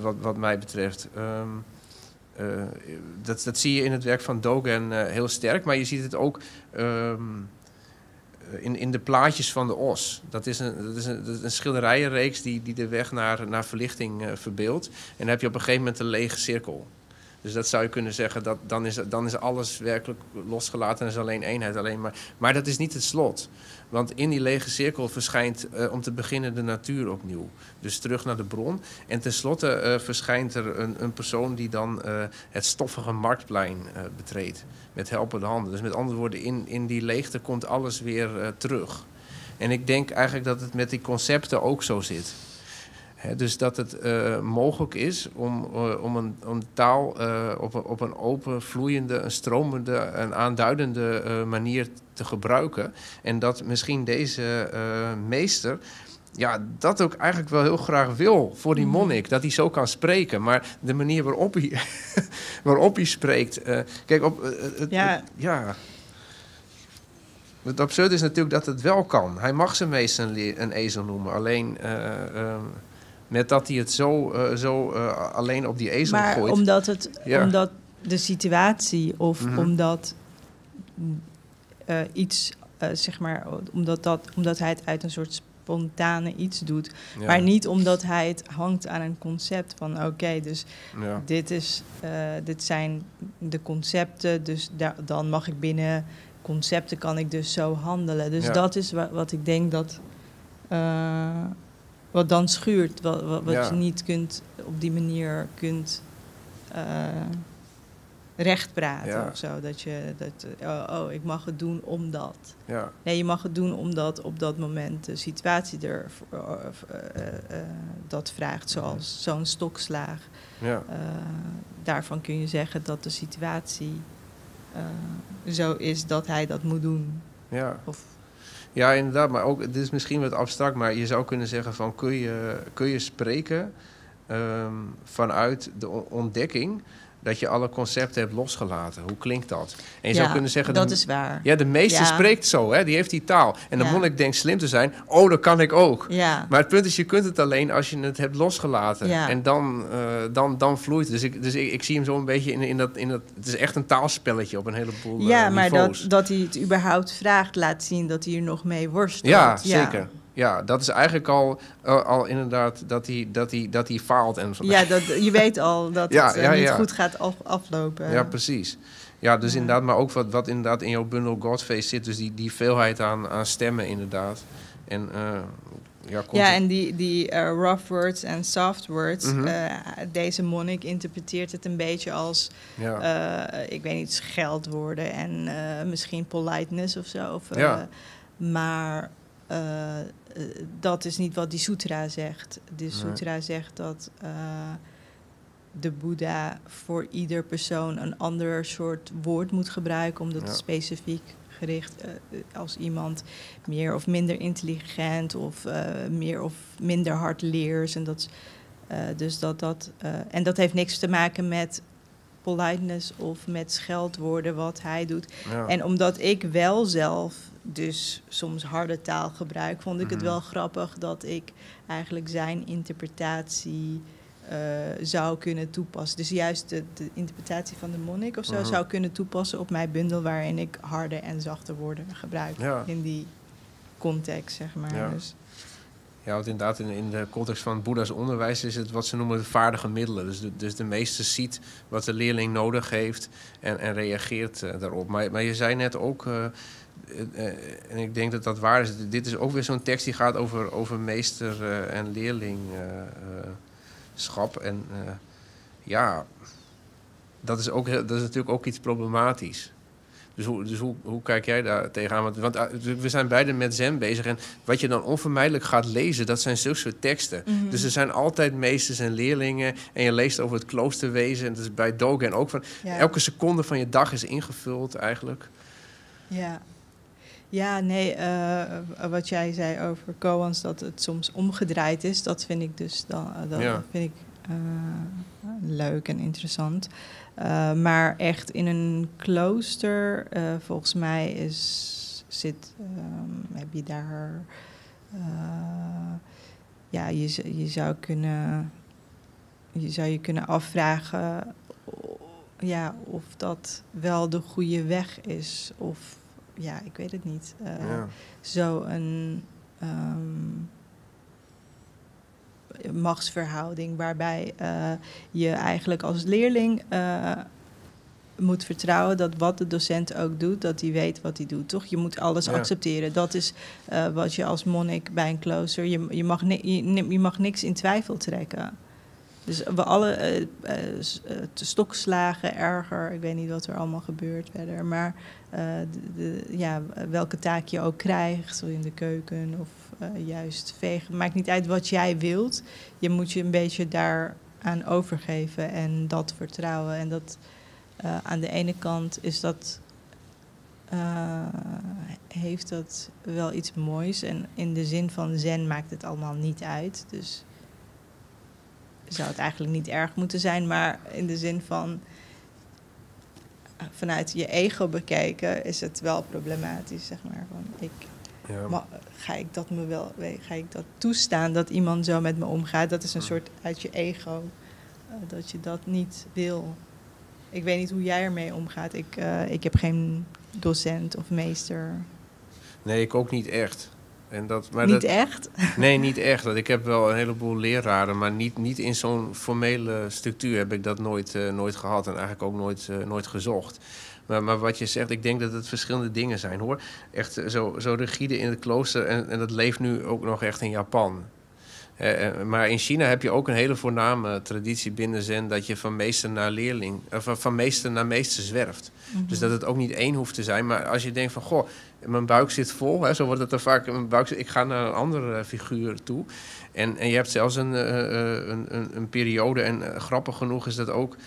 wat, wat mij betreft. Ehm, eh, dat, dat zie je in het werk van Dogen eh, heel sterk, maar je ziet het ook ehm, in, in de plaatjes van de os. Dat is een, dat is een, een schilderijenreeks die, die de weg naar, naar verlichting eh, verbeeldt. En dan heb je op een gegeven moment een lege cirkel. Dus dat zou je kunnen zeggen, dat, dan, is, dan is alles werkelijk losgelaten en is alleen eenheid. Alleen maar, maar dat is niet het slot. Want in die lege cirkel verschijnt eh, om te beginnen de natuur opnieuw. Dus terug naar de bron. En tenslotte eh verschijnt er een, een persoon die dan eh, het stoffige marktplein betreedt. Met helpende handen. Dus met andere woorden, in, in die leegte komt alles weer terug. En ik denk eigenlijk dat het met die concepten ook zo zit. Dus dat het eh, mogelijk is om, eh, om, een, om taal eh, op, een, op een open, vloeiende, een stromende, een aanduidende manier te gebruiken. En dat misschien deze meester ja, dat ook eigenlijk wel heel graag wil voor die Mhm. monnik. Dat hij zo kan spreken. Maar de manier waarop hij, waarop hij spreekt. kijk, op, het, Ja. ja. Het absurde is natuurlijk dat het wel kan. Hij mag zijn meester een, ezel noemen. Alleen eh, ehm, met dat hij het zo, eh, zo eh, alleen op die ezel Maar gooit. omdat, het, Ja. omdat de situatie of Mhm. omdat mm, eh, iets, zeg maar, omdat, dat, omdat hij het uit een soort spontane iets doet. Ja, Maar niet omdat hij het hangt aan een concept van oké, dus Ja. dit, is, dit zijn de concepten, dus da- dan mag ik binnen concepten kan ik dus zo handelen. Dus dat is wa- wat ik denk dat wat dan schuurt, wat, wat, wat Ja. je niet kunt op die manier kunt. eh, recht praten Ja. of zo. Dat je, dat, oh, oh, ik mag het doen omdat. Ja, Nee, je mag het doen omdat op dat moment de situatie er eh, eh, dat vraagt, zoals zo'n stokslaag. ja. Daarvan kun je zeggen dat de situatie zo is dat hij dat moet doen. ja. Of, Ja, inderdaad. Maar ook, dit is misschien wat abstract, maar je zou kunnen zeggen van kun je, kun je spreken ehm, vanuit de on- ontdekking dat je alle concepten hebt losgelaten. Hoe klinkt dat? En je zou kunnen zeggen... dat de, is waar. Ja, de meeste Ja. spreekt zo, hè? die heeft die taal. En dan Ja. monnik denkt slim te zijn, oh, dat kan ik ook. Ja, Maar het punt is, je kunt het alleen als je het hebt losgelaten. Ja. En dan, eh, dan, dan vloeit het. Dus, ik, dus ik, ik zie hem zo een beetje in, in, dat, in dat... Het is echt een taalspelletje op een heleboel eh, ja maar niveaus. dat, dat hij het überhaupt vraagt, laat zien dat hij er nog mee worstelt. Ja, zeker. Ja, dat is eigenlijk al, al, inderdaad dat hij, dat, hij, dat hij faalt. En Ja, dat, je weet al dat Ja, het eh, ja, niet ja. goed gaat af- aflopen. Ja, precies. Ja, dus inderdaad, maar ook wat, wat inderdaad in jouw bundel Godface zit. Dus die, die veelheid aan, aan stemmen inderdaad. En eh, ja, komt Ja, en die, die eh, rough words en soft words. Mhm. deze monnik interpreteert het een beetje als, ja. ik weet niet, scheldwoorden en misschien politeness of zo. Of, Ja. Maar dat is niet wat die sutra zegt. De Nee. sutra zegt dat eh, de Boeddha voor ieder persoon een ander soort woord moet gebruiken, omdat Ja. het specifiek gericht eh, als iemand meer of minder intelligent of eh, meer of minder hard leers. En dat, eh, dus dat, dat, eh, en dat heeft niks te maken met politeness of met scheldwoorden wat hij doet. ja. En omdat ik wel zelf dus soms harde taal gebruik, vond ik het Mhm. wel grappig dat ik eigenlijk zijn interpretatie eh, zou kunnen toepassen. Dus juist de, de interpretatie van de monnik of zo Mhm. zou kunnen toepassen op mijn bundel, waarin ik harde en zachte woorden gebruik Ja. in die context, zeg maar. Ja. Dus, Ja, want inderdaad, in, in de context van Boeddha's onderwijs is het wat ze noemen de vaardige middelen. Dus de, dus de meester ziet wat de leerling nodig heeft en, en reageert eh, daarop. Maar, maar je zei net ook, eh, eh, en ik denk dat dat waar is, dit is ook weer zo'n tekst die gaat over, over meester en leerlingschap. en ja, dat is, ook, dat is natuurlijk ook iets problematisch. Dus, hoe, dus hoe, hoe kijk jij daar tegenaan? Want, want uh, we zijn beide met Zen bezig. En wat je dan onvermijdelijk gaat lezen, dat zijn zulke soort teksten. Mhm. Dus er zijn altijd meesters en leerlingen. En je leest over het kloosterwezen. En dat is bij Dogen ook van... ja. Elke seconde van je dag is ingevuld eigenlijk. Ja. Ja, nee, eh, wat jij zei over koans, dat het soms omgedraaid is, dat vind ik dus dan, eh, dat Ja. vind ik eh, leuk en interessant. Eh, maar echt in een klooster, eh, volgens mij is, zit, ehm, heb je daar, eh, ja, je, je zou kunnen, je zou je kunnen afvragen ja, of dat wel de goede weg is. Of ja, ik weet het niet. Ja. Zo een ehm, machtsverhouding waarbij eh, je eigenlijk als leerling eh, moet vertrouwen dat wat de docent ook doet, dat hij weet wat hij doet, toch? Je moet alles Ja. accepteren. Dat is eh, wat je als monnik bij een klooster, je, je, mag je, je mag niks in twijfel trekken. Dus we alle stokslagen, erger, ik weet niet wat er allemaal gebeurt verder, maar de, de- ja, welke taak je ook krijgt, in de keuken of eh, juist vegen, maakt niet uit wat jij wilt. Je moet je een beetje daaraan overgeven en dat vertrouwen. En dat eh, aan de ene kant is dat, eh, heeft dat wel iets moois. En in de zin van zen maakt het allemaal niet uit. Dus zou het eigenlijk niet erg moeten zijn, maar in de zin van vanuit je ego bekijken is het wel problematisch, zeg maar. Van ik, Ja. maar ga ik dat me wel, ga ik dat toestaan dat iemand zo met me omgaat? Dat is een soort uit je ego eh, dat je dat niet wil. Ik weet niet hoe jij ermee omgaat. Ik, eh, ik heb geen docent of meester. Nee, ik ook niet echt. En dat, maar niet dat, echt. Nee, niet echt. Ik heb wel een heleboel leraren, maar niet, niet in zo'n formele structuur heb ik dat nooit, eh, nooit gehad en eigenlijk ook nooit, eh, nooit gezocht. Maar, maar wat je zegt, ik denk dat het verschillende dingen zijn hoor. Echt eh, zo, zo rigide in het klooster en, en dat leeft nu ook nog echt in Japan. Eh, eh, maar in China heb je ook een hele voorname traditie binnen Zen dat je van meester naar leerling, of van meester naar meester zwerft. Mhm. Dus dat het ook niet één hoeft te zijn. Maar als je denkt van, goh, mijn buik zit vol, hè, zo wordt het er vaak. Mijn buik, ik ga naar een andere figuur toe. En, en je hebt zelfs een, eh, eh, een, een, een periode, en eh, grappig genoeg is dat ook eh,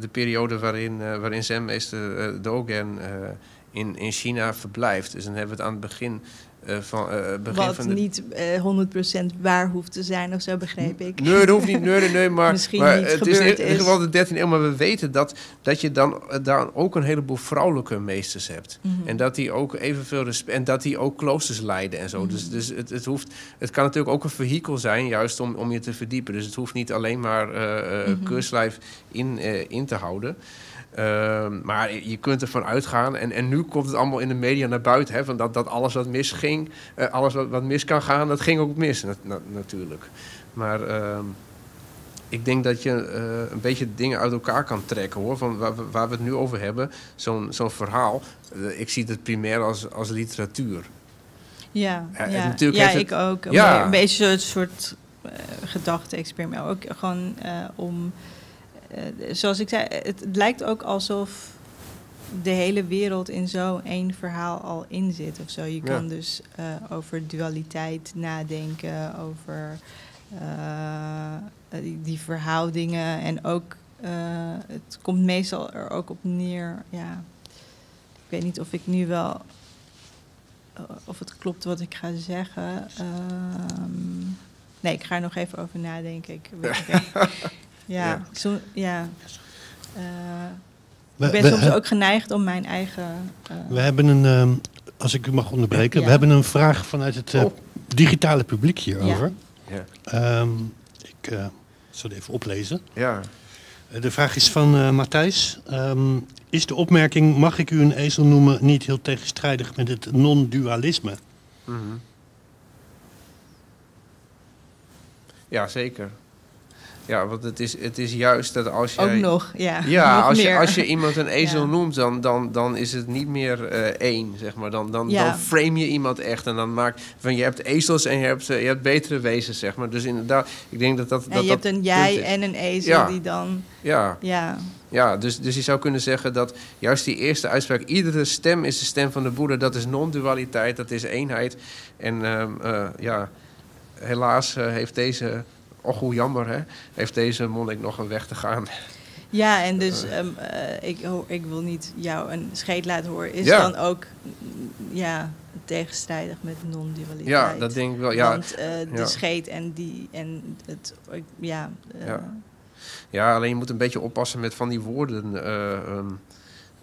de periode waarin, eh, waarin zenmeester eh, Dogen eh, in, in China verblijft. Dus dan hebben we het aan het begin, eh, van, eh, begin Wat van de... niet eh 100% waar hoeft te zijn of zo, begreep ik. Nee, dat hoeft niet. Nee, nee, nee, maar, Misschien maar niet het is in ieder geval de 13e eeuw. Maar we weten dat, dat je dan, daar ook een heleboel vrouwelijke meesters hebt. Mhm. En dat die ook evenveel respect... En dat die ook kloosters leiden en zo. Mhm. Dus, dus het, het, hoeft, het kan natuurlijk ook een vehikel zijn, juist om, om je te verdiepen. Dus het hoeft niet alleen maar Mhm. keurslijf in, in te houden. Ehm, maar je kunt ervan uitgaan, en, en nu komt het allemaal in de media naar buiten, hè, van dat, dat alles wat misging, eh, alles wat, wat mis kan gaan, dat ging ook mis, nat- na- natuurlijk. Maar ehm, ik denk dat je eh, een beetje dingen uit elkaar kan trekken, hoor, van waar, we- waar we het nu over hebben, zo'n zo'n verhaal. eh, ik zie het primair als, als literatuur. Ja, Ja, ja. natuurlijk ja het- ik ook. Een Ja. Een beetje een soort gedachte-experiment. Ook gewoon om, zoals ik zei, het, lijkt ook alsof de hele wereld in zo'n één verhaal al in zit of zo. Je Ja. kan dus eh, over dualiteit nadenken, over eh, die, die verhoudingen en ook, eh, het komt meestal er ook op neer, ja. Ik weet niet of ik nu wel eh, of het klopt wat ik ga zeggen. Ehm, nee, ik ga er nog even over nadenken. Ik. ja. Zo, ja. Eh, We, ik ben we soms he- ook geneigd om mijn eigen. eh, we hebben een, ehm, als ik u mag onderbreken, Ja. we hebben een vraag vanuit het eh, Oh. digitale publiek hierover. Ja. Ehm, ik eh, zal het even oplezen. Ja. De vraag is van eh, Matthijs. Ehm, is de opmerking, mag ik u een ezel noemen, niet heel tegenstrijdig met het non-dualisme? Mhm. Ja, zeker. Ja, want het is, het is juist dat als je... ook nog, ja. Ja, nog als je, als je iemand een ezel Ja. noemt, dan, dan, dan is het niet meer eh, één, zeg maar. Dan, dan, Ja. dan frame je iemand echt en dan maak van je hebt ezels en je hebt, je hebt betere wezens, zeg maar. Dus inderdaad, ik denk dat dat. en dat, je dat hebt een jij en een ezel Ja. die dan. Ja, Ja, ja dus, dus je zou kunnen zeggen dat juist die eerste uitspraak, iedere stem is de stem van de Boeddha, dat is non-dualiteit, dat is eenheid. En ehm, eh, ja, helaas eh, heeft deze, och hoe jammer hè, heeft deze monnik nog een weg te gaan. ja en dus ehm, eh, ik, ik wil niet jou een scheet laten horen. Is Ja. dan ook mm, ja, tegenstrijdig met non-dualiteit? Ja, dat denk ik wel. Ja, Want eh, de ja. scheet en die en het, ja. eh, Ja. Ja, alleen je moet een beetje oppassen met van die woorden. eh, ehm,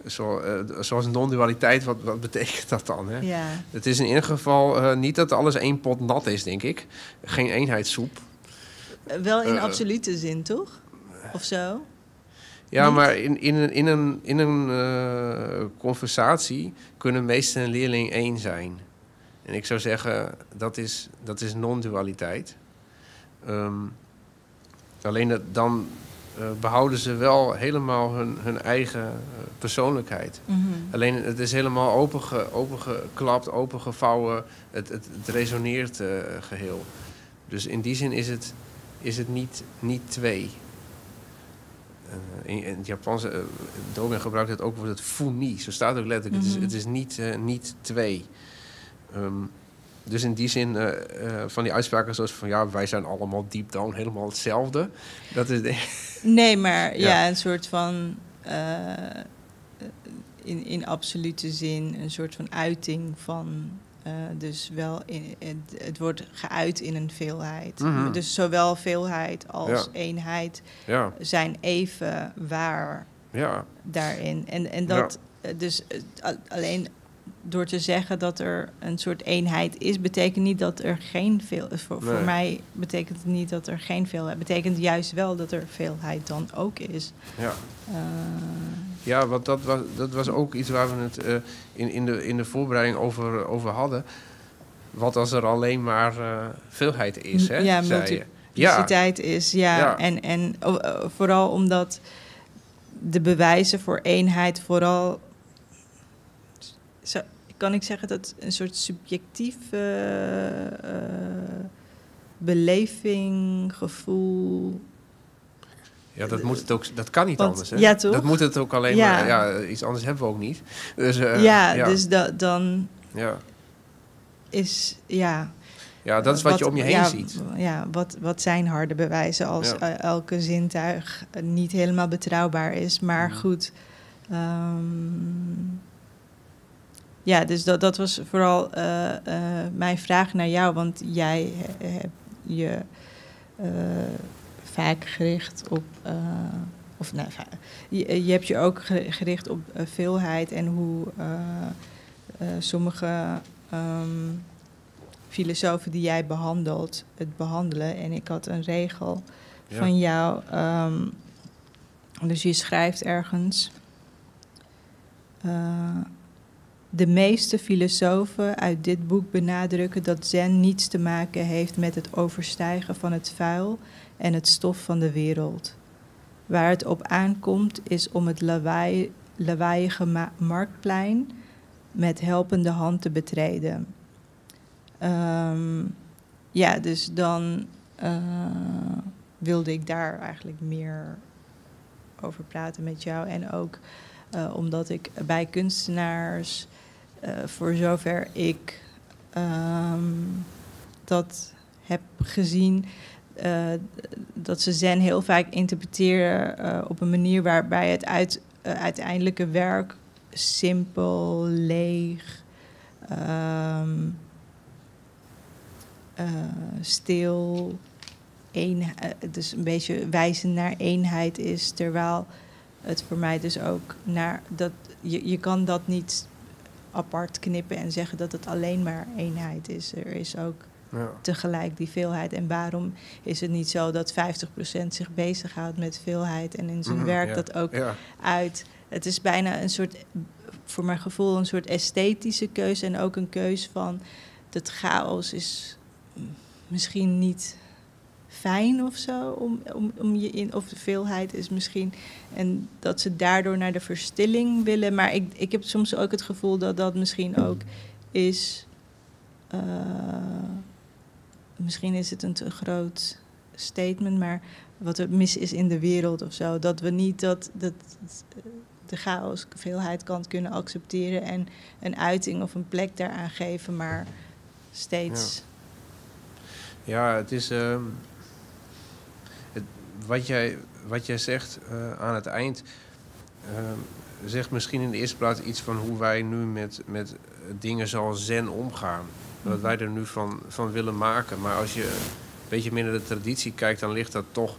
zo, eh, zoals non-dualiteit, wat, wat betekent dat dan? Hè? ja. Het is in ieder geval eh, niet dat alles één pot nat is, denk ik. Geen eenheidssoep. Eh, Wel in Eh, absolute zin, toch? Of zo? Ja, maar in, in een, in een, in een eh, conversatie kunnen meester en leerling één zijn. En ik zou zeggen, dat is, dat is non-dualiteit. Ehm, alleen dat, dan eh, behouden ze wel helemaal hun, hun eigen eh, persoonlijkheid. Mhm. Alleen het is helemaal openge, opengeklapt, opengevouwen. Het, het, het resoneert eh, geheel. Dus in die zin is het, is het niet, niet twee. Eh, in, in het Japanse, eh, Dogen gebruikt het ook woord het funi. Zo staat het ook letterlijk. Het Mhm. is, het is niet, eh, niet twee. Ehm, dus in die zin van die uitspraken zoals van... ja, wij zijn allemaal deep down helemaal hetzelfde. Dat is... de- Nee, maar ja, Ja. een soort van. in, in absolute zin, een soort van uiting van. Eh, dus wel, in, het, het wordt geuit in een veelheid. Mhm. Dus zowel veelheid als Ja. eenheid ja, zijn even waar ja, daarin. En, en dat, eh, dus eh, alleen door te zeggen dat er een soort eenheid is, betekent niet dat er geen veel. Voor, voor Nee. mij betekent het niet dat er geen veelheid. Betekent juist wel dat er veelheid dan ook is. ja. Eh, Ja, want dat was, dat was ook iets waar we het eh, in, in, de, in de voorbereiding over, over hadden. Wat als er alleen maar eh, veelheid is, hè? Ja, je. Ja, multipliciteit is, ja. Ja. En, en vooral omdat de bewijzen voor eenheid vooral... Zo, kan ik zeggen dat een soort subjectief eh, beleving, gevoel. Ja, dat, moet het ook, dat kan niet Want- anders. Hè? ja, toch? Dat moet het ook alleen Ja. maar. Ja, iets anders hebben we ook niet. Dus, eh, ja, ja, dus da- dan ja. is ja. ja, dat is wat, je om je heen ja, ziet. Ja, wat, wat zijn harde bewijzen als Ja. eh, elke zintuig niet helemaal betrouwbaar is. Maar Mhm. goed. ehm, ja, dus dat, dat was vooral eh, eh, mijn vraag naar jou. Want jij he- hebt je eh, vaak gericht op. eh, of nee, va- je, je hebt je ook ge- gericht op eh, veelheid en hoe eh, eh, sommige ehm, filosofen die jij behandelt, het behandelen. En ik had een regel Ja. van jou. ehm, dus je schrijft ergens. eh, de meeste filosofen uit dit boek benadrukken dat Zen niets te maken heeft met het overstijgen van het vuil en het stof van de wereld. Waar het op aankomt is om het lawaai, lawaaiige ma- marktplein met helpende hand te betreden. Ehm, ja, dus dan eh, wilde ik daar eigenlijk meer over praten met jou. En ook eh, omdat ik bij kunstenaars, eh, voor zover ik ehm, dat heb gezien, eh, dat ze zen heel vaak interpreteren eh, op een manier waarbij het uit, uiteindelijke werk simpel, leeg, ehm, eh, stil, een, dus een beetje wijzen naar eenheid is, terwijl het voor mij dus ook naar dat je, je kan dat niet apart knippen en zeggen dat het alleen maar eenheid is. Er is ook Ja. tegelijk die veelheid. En waarom is het niet zo dat 50% zich bezighoudt met veelheid en in zijn Mhm, werk ja. dat ook Ja. uit? Het is bijna een soort, voor mijn gevoel, een soort esthetische keuze en ook een keus van dat chaos is misschien niet fijn of zo om, om, om je in of de veelheid is misschien en dat ze daardoor naar de verstilling willen maar ik, ik heb soms ook het gevoel dat dat misschien ook is eh, misschien is het een te groot statement maar wat er mis is in de wereld of zo dat we niet dat, dat de chaos veelheid kan kunnen accepteren en een uiting of een plek daaraan geven maar steeds Ja, het is. ehm, wat, jij, wat jij zegt eh, aan het eind. ehm, zegt misschien in de eerste plaats iets van hoe wij nu met, met dingen zoals Zen omgaan. Wat wij er nu van, van willen maken. Maar als je een beetje meer naar de traditie kijkt, dan ligt dat toch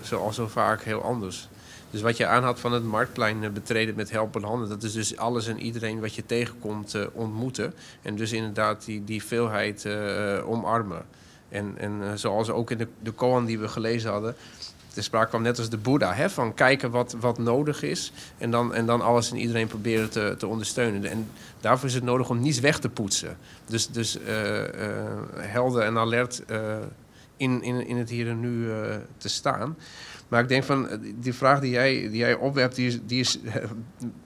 zoals zo vaak heel anders. Dus wat je aanhad van het marktplein eh, betreden met helpende handen, dat is dus alles en iedereen wat je tegenkomt eh, ontmoeten. En dus inderdaad die, die veelheid omarmen. En, en zoals ook in de, de koan die we gelezen hadden, de sprake kwam net als de Boeddha, hè, van kijken wat, wat nodig is en dan, en dan alles en iedereen proberen te, te ondersteunen. En daarvoor is het nodig om niets weg te poetsen. Dus, dus eh, eh, helder en alert eh, in, in, in het hier en nu te staan. Maar ik denk van, die vraag die jij, die jij opwerpt, die is, die is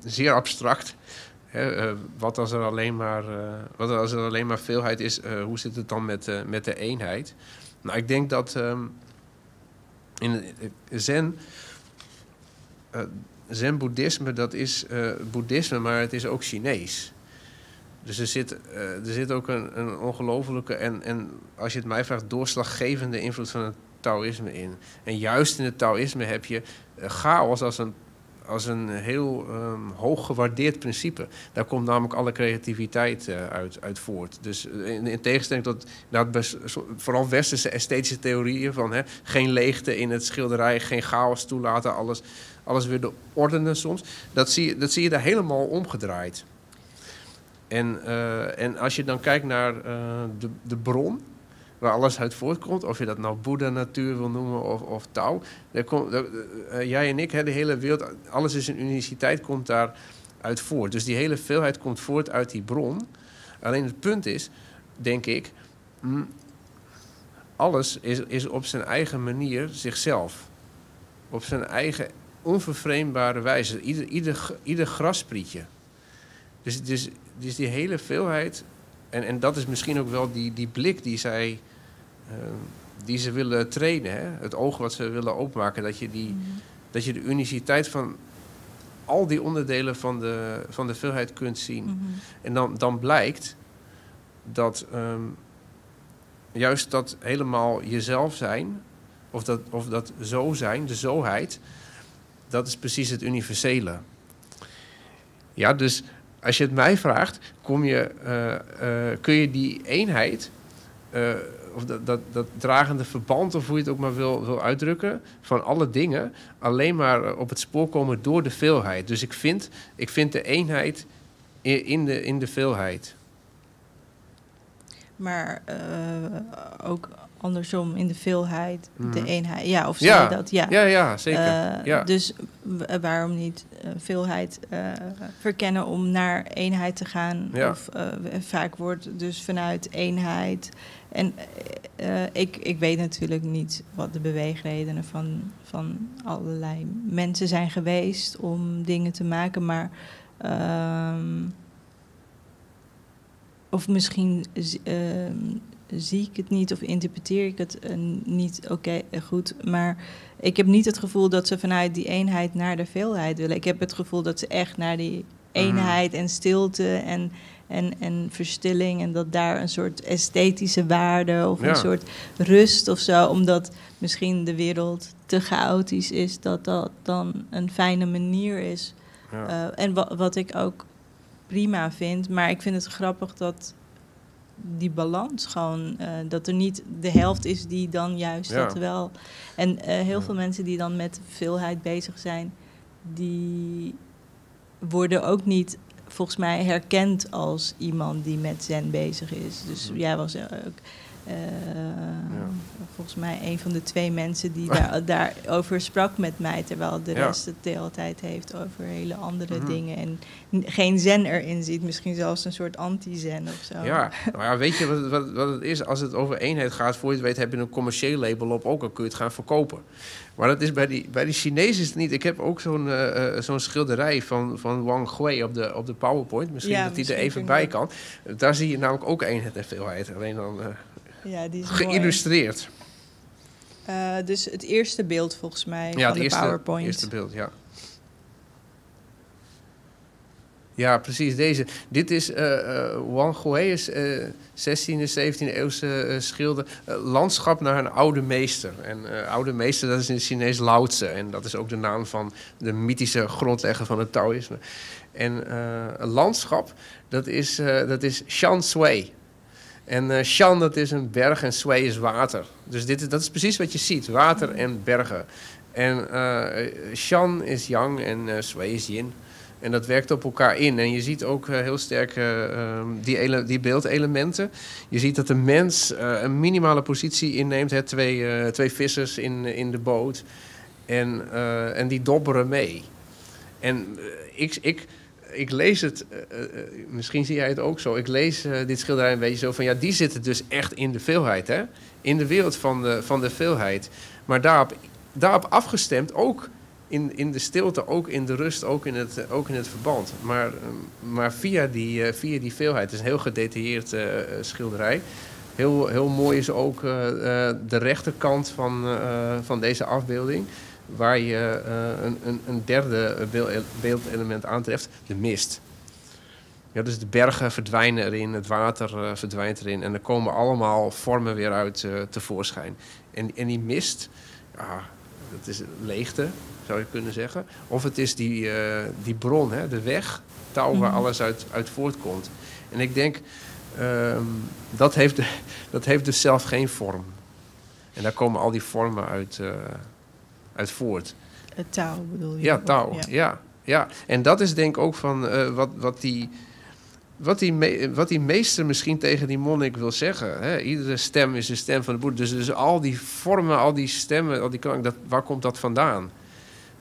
zeer abstract. Wat als er alleen maar, wat als er alleen maar veelheid is, hoe zit het dan met, met de eenheid? Nou, ik denk dat ehm, in Zen, eh, Zen-boeddhisme, dat is eh, boeddhisme, maar het is ook Chinees. Dus er zit, eh, er zit ook een, een ongelofelijke en, en, als je het mij vraagt, doorslaggevende invloed van het Taoïsme in. En juist in het Taoïsme heb je chaos als een, als een heel ehm, hoog gewaardeerd principe. Daar komt namelijk alle creativiteit eh, uit, uit voort. Dus eh, in, in tegenstelling tot dat vooral westerse esthetische theorieën van hè, geen leegte in het schilderij, geen chaos toelaten, alles, alles weer de ordenen soms. Dat zie, je, dat zie je daar helemaal omgedraaid. En, eh, en als je dan kijkt naar de, de bron, waar alles uit voortkomt, of je dat nou Boeddha-natuur wil noemen of, of eh, jij en ik, de hele wereld, alles is een uniciteit, komt daar uit voort. Dus die hele veelheid komt voort uit die bron. Alleen het punt is, denk ik, hm, alles is, is op zijn eigen manier zichzelf. Op zijn eigen onvervreemdbare wijze. Ieder, ieder, ieder grasprietje. Dus, dus, dus die hele veelheid. En, en dat is misschien ook wel die, die blik die zij, die ze willen trainen, hè? het oog wat ze willen openmaken, dat je, die, Mhm. dat je de uniciteit van al die onderdelen van de, van de veelheid kunt zien. Mhm. En dan, dan blijkt dat ehm, juist dat helemaal jezelf zijn, of dat, of dat zo zijn, de zoheid, dat is precies het universele. Ja, dus als je het mij vraagt, kom je, eh, eh, kun je die eenheid, eh, of dat, dat, dat dragende verband, of hoe je het ook maar wil, wil uitdrukken, van alle dingen, alleen maar eh, op het spoor komen door de veelheid. Dus ik vind, ik vind de eenheid in de, in de veelheid. Maar eh, ook andersom in de veelheid, de Mhm. eenheid. Ja, of zie Ja. dat? Ja, Ja, ja, zeker. Eh, ja. Dus w- waarom niet eh, veelheid eh, verkennen om naar eenheid te gaan? Ja. Of eh, vaak wordt dus vanuit eenheid. En eh, eh, ik, ik weet natuurlijk niet wat de beweegredenen van, van allerlei mensen zijn geweest om dingen te maken, maar. ehm, of misschien ehm, zie ik het niet of interpreteer ik het eh, niet oké eh, goed. Maar ik heb niet het gevoel dat ze vanuit die eenheid naar de veelheid willen. Ik heb het gevoel dat ze echt naar die eenheid en stilte en, en, en verstilling... en dat daar een soort esthetische waarde of Ja. een soort rust of zo... omdat misschien de wereld te chaotisch is... dat dat dan een fijne manier is ja. eh, en wa- wat ik ook prima vind, maar ik vind het grappig dat die balans gewoon, eh, dat er niet de helft is die dan juist Ja. dat wel. En eh, heel Ja. veel mensen die dan met veelheid bezig zijn, die worden ook niet volgens mij herkend als iemand die met zen bezig is. Dus Mhm. jij was ook eh, volgens mij een van de twee mensen die daar, daarover sprak met mij, terwijl de Ja. rest het de hele tijd heeft over hele andere Mhm. dingen en geen zen erin ziet, misschien zelfs een soort anti-zen of zo. Ja, ja, weet je wat, het- wat, wat het is? Als het over eenheid gaat, voor je het weet heb je een commercieel label op, ook dan kun je het gaan verkopen. Maar dat is bij die, bij die Chinezen is het niet. Ik heb ook zo'n eh, eh, zo'n schilderij van, van Wang Gui op de, op de PowerPoint. Misschien Ja, dat die er even bij kan. Daar zie je namelijk ook eenheid en veelheid. Alleen dan Ja, die is mooi. geïllustreerd. Eh, dus het eerste beeld volgens mij Ja, van het de eerste, PowerPoint. eerste beeld, ja. Ja, precies deze. Dit is eh eh, Wang eh 16e, 17e eeuwse schilder. Landschap naar een oude meester. En oude meester, dat is in het Chinees Lao Tse. En dat is ook de naam van de mythische grondlegger van het Taoïsme. En landschap, dat is, dat is Shan Sui. En eh Shan, dat is een berg en Sui is water. Dus dit is, dat is precies wat je ziet, water en bergen. En eh Shan is yang en eh Sui is yin. En dat werkt op elkaar in. En je ziet ook eh, heel sterk eh, ehm, die, die beeldelementen. Je ziet dat de mens eh, een minimale positie inneemt. Hè, twee, eh, twee vissers in, in de boot. En, eh, en die dobberen mee. En eh, ik, ik, ik lees het, eh, eh, misschien zie jij het ook zo. Ik lees eh, dit schilderij een beetje zo van... ja, die zitten dus echt in de veelheid, hè? In de wereld van de, van de veelheid. Maar daarop, daarop afgestemd ook in, in de stilte, ook in de rust, ook in het, ook in het verband. Maar, eh, maar via, die, eh, via die veelheid. Het is een heel gedetailleerd eh, eh, schilderij. Heel, heel mooi is ook eh, eh, de rechterkant van, eh, van deze afbeelding. Waar je eh, een, een, een derde beeld- beeldelement aantreft, de mist. Ja, dus de bergen verdwijnen erin, het water eh, verdwijnt erin. En er komen allemaal vormen weer uit eh, tevoorschijn. En, en die mist, ja, dat is leegte, zou je kunnen zeggen. Of het is die, die bron, hè, de weg, touw waar Mhm. alles uit, uit voortkomt. En ik denk, ehm, dat, heeft, dat heeft dus zelf geen vorm. En daar komen al die vormen uit, uit voort. Het touw bedoel je? Ja, touw. Ja. Ja, En dat is denk ik ook van eh, wat, wat, die, wat, die me- wat die meester misschien tegen die monnik wil zeggen. Hè? Iedere stem is de stem van de boer. Dus, dus al die vormen, al die stemmen, al die klank, dat, waar komt dat vandaan?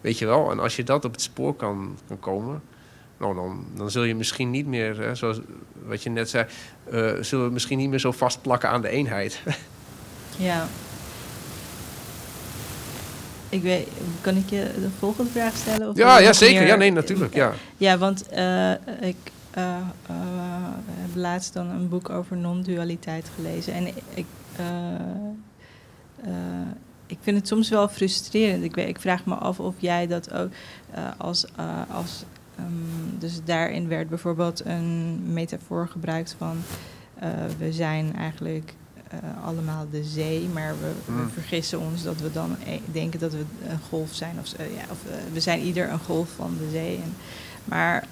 Weet je wel? En als je dat op het spoor kan, kan komen, nou, dan, dan zul je misschien niet meer, hè, zoals wat je net zei, eh, zullen we misschien niet meer zo vastplakken aan de eenheid. Ja. Ik weet, kan ik je de volgende vraag stellen? Of ja, ja, zeker. meer- Ja, nee, natuurlijk. Ja. Ja, want eh, ik eh, eh, heb laatst dan een boek over non-dualiteit gelezen. En ik, ik vind het soms wel frustrerend. Ik, ik vraag me af of jij dat ook als, als Ehm, dus daarin werd bijvoorbeeld een metafoor gebruikt van we zijn eigenlijk uh, allemaal de zee, maar we, we, hmm. vergissen ons dat we dan e denken dat we een golf zijn. Of, uh, ja, of we zijn ieder een golf van de zee. En, maar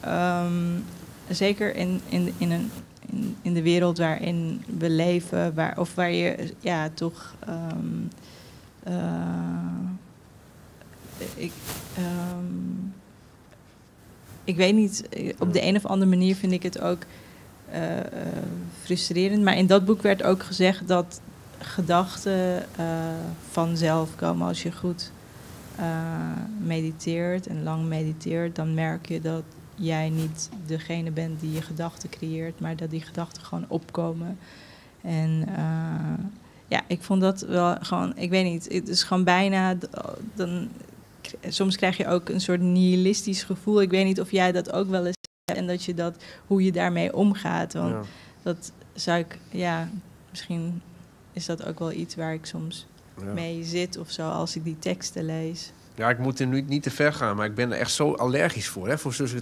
um, zeker in, in, in, een, in, in, de wereld waarin we leven, waar, of waar je ja, toch. Um, ik, um, ik weet niet, eh, op de een of andere manier vind ik het ook frustrerend. Maar in dat boek werd ook gezegd dat gedachten uh, vanzelf komen als je goed mediteert en lang mediteert. Dan merk je dat jij niet degene bent die je gedachten creëert, maar dat die gedachten gewoon opkomen. En ja, ik vond dat wel gewoon, ik weet niet, het is gewoon bijna, dan soms krijg je ook een soort nihilistisch gevoel. Ik weet niet of jij dat ook wel eens en dat je dat, hoe je daarmee omgaat. Want dat zou ik, ja, misschien is dat ook wel iets waar ik soms mee zit of zo als ik die teksten lees. Ja, ik moet er nu niet te ver gaan, maar ik ben er echt zo allergisch voor. Hè? Voor zulke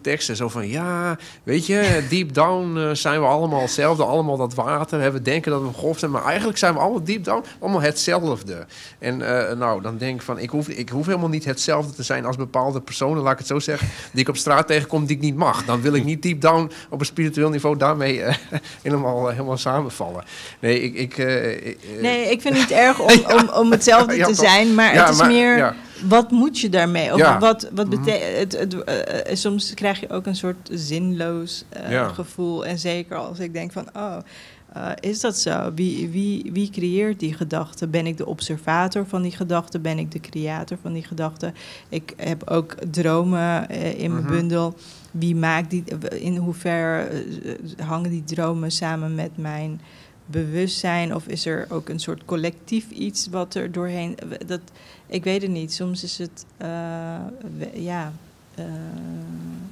teksten. Zo van, ja, weet je, deep down uh, zijn we allemaal hetzelfde. Allemaal dat water. Hè? We denken dat we golf zijn, maar eigenlijk zijn we allemaal deep down allemaal hetzelfde. En uh, nou, dan denk ik van, ik hoef, ik hoef helemaal niet hetzelfde te zijn als bepaalde personen, laat ik het zo zeggen, die ik op straat tegenkom die ik niet mag. Dan wil ik niet deep down op een spiritueel niveau daarmee uh, helemaal, helemaal samenvallen. Nee, ik... ik nee, ik vind het niet erg om, om, om hetzelfde te zijn, maar het is meer. Wat moet je daarmee? Of ja. wat, wat mhm. betekent het? het uh, soms krijg je ook een soort zinloos uh, gevoel. En zeker als ik denk van, oh, uh, is dat zo? Wie, wie, wie creëert die gedachten? Ben ik de observator van die gedachten? Ben ik de creator van die gedachten? Ik heb ook dromen in mijn mm bundel. Wie maakt die? In hoeverre hangen die dromen samen met mijn bewustzijn? Of is er ook een soort collectief iets wat er doorheen. Dat, ik weet het niet. Soms is het. Uh, ja. Uh,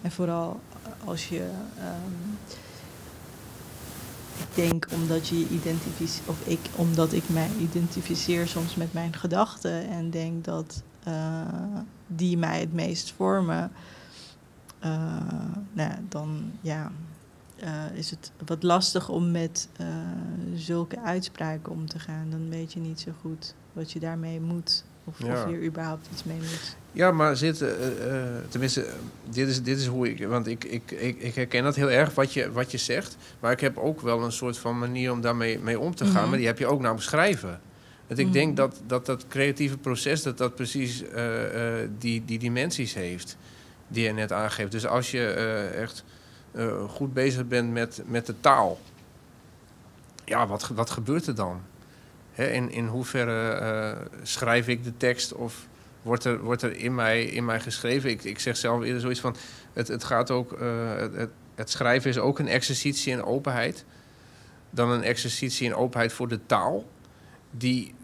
en vooral als je. Um, ik denk omdat je identificeert. Of ik, omdat ik mij identificeer soms met mijn gedachten. En denk dat uh, die mij het meest vormen. nou, dan ja is het wat lastig om met zulke uitspraken om te gaan. Dan weet je niet zo goed wat je daarmee moet. Of, of je er überhaupt iets mee moet. Ja, maar zit, uh, tenminste, dit is, dit is hoe ik. Want ik, ik, ik, ik, herken dat heel erg wat je, wat je zegt. Maar ik heb ook wel een soort van manier om daarmee mee om te gaan. Mhm. Maar die heb je ook nou beschrijven. Dat ik denk mhm. dat, dat dat creatieve proces, dat dat precies die, die dimensies heeft. Die je net aangeeft. Dus als je echt goed bezig bent met, met de taal, ja, wat, wat gebeurt er dan? Hè, in, in hoeverre uh, schrijf ik de tekst of wordt er, wordt er in, mij, in mij geschreven? Ik, ik zeg zelf eerder zoiets van: het, het gaat ook, uh, het, het schrijven is ook een exercitie in openheid. Dan een exercitie in openheid voor de taal, die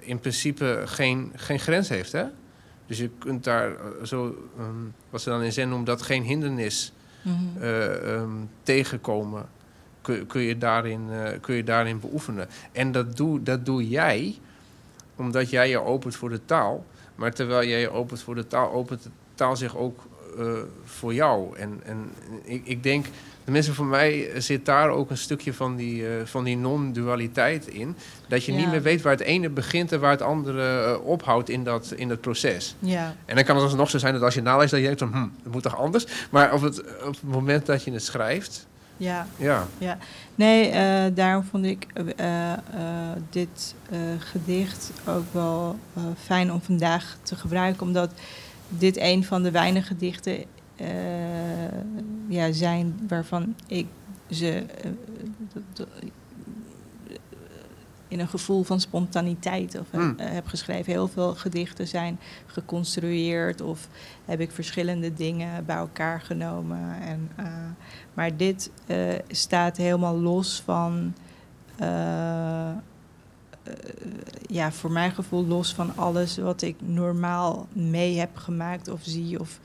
in principe geen, geen grens heeft. Hè? Dus je kunt daar zo, um, wat ze dan in zen noemen, dat geen hindernis mm tegenkomen, kun, kun, je daarin, uh, kun je daarin beoefenen. En dat doe, dat doe jij omdat jij je opent voor de taal. Maar terwijl jij je opent voor de taal, opent de taal zich ook uh, voor jou. En, en ik, ik denk Tenminste, voor mij zit daar ook een stukje van die, uh, van die non-dualiteit in. Dat je niet meer weet waar het ene begint en waar het andere uh, ophoudt in dat, in dat proces. Ja. En dan kan het nog zo zijn dat als je naleest, dat je denkt van, hm, het moet toch anders? Maar op het, op het moment dat je het schrijft... Ja, ja. ja. nee, uh, daarom vond ik dit gedicht ook wel fijn om vandaag te gebruiken. Omdat dit een van de weinige gedichten ja, zijn waarvan ik ze in een gevoel van spontaniteit of, mm. heb geschreven. Heel veel gedichten zijn geconstrueerd of heb ik verschillende dingen bij elkaar genomen. En, maar dit staat helemaal los van ja, voor mijn gevoel los van alles wat ik normaal mee heb gemaakt of zie of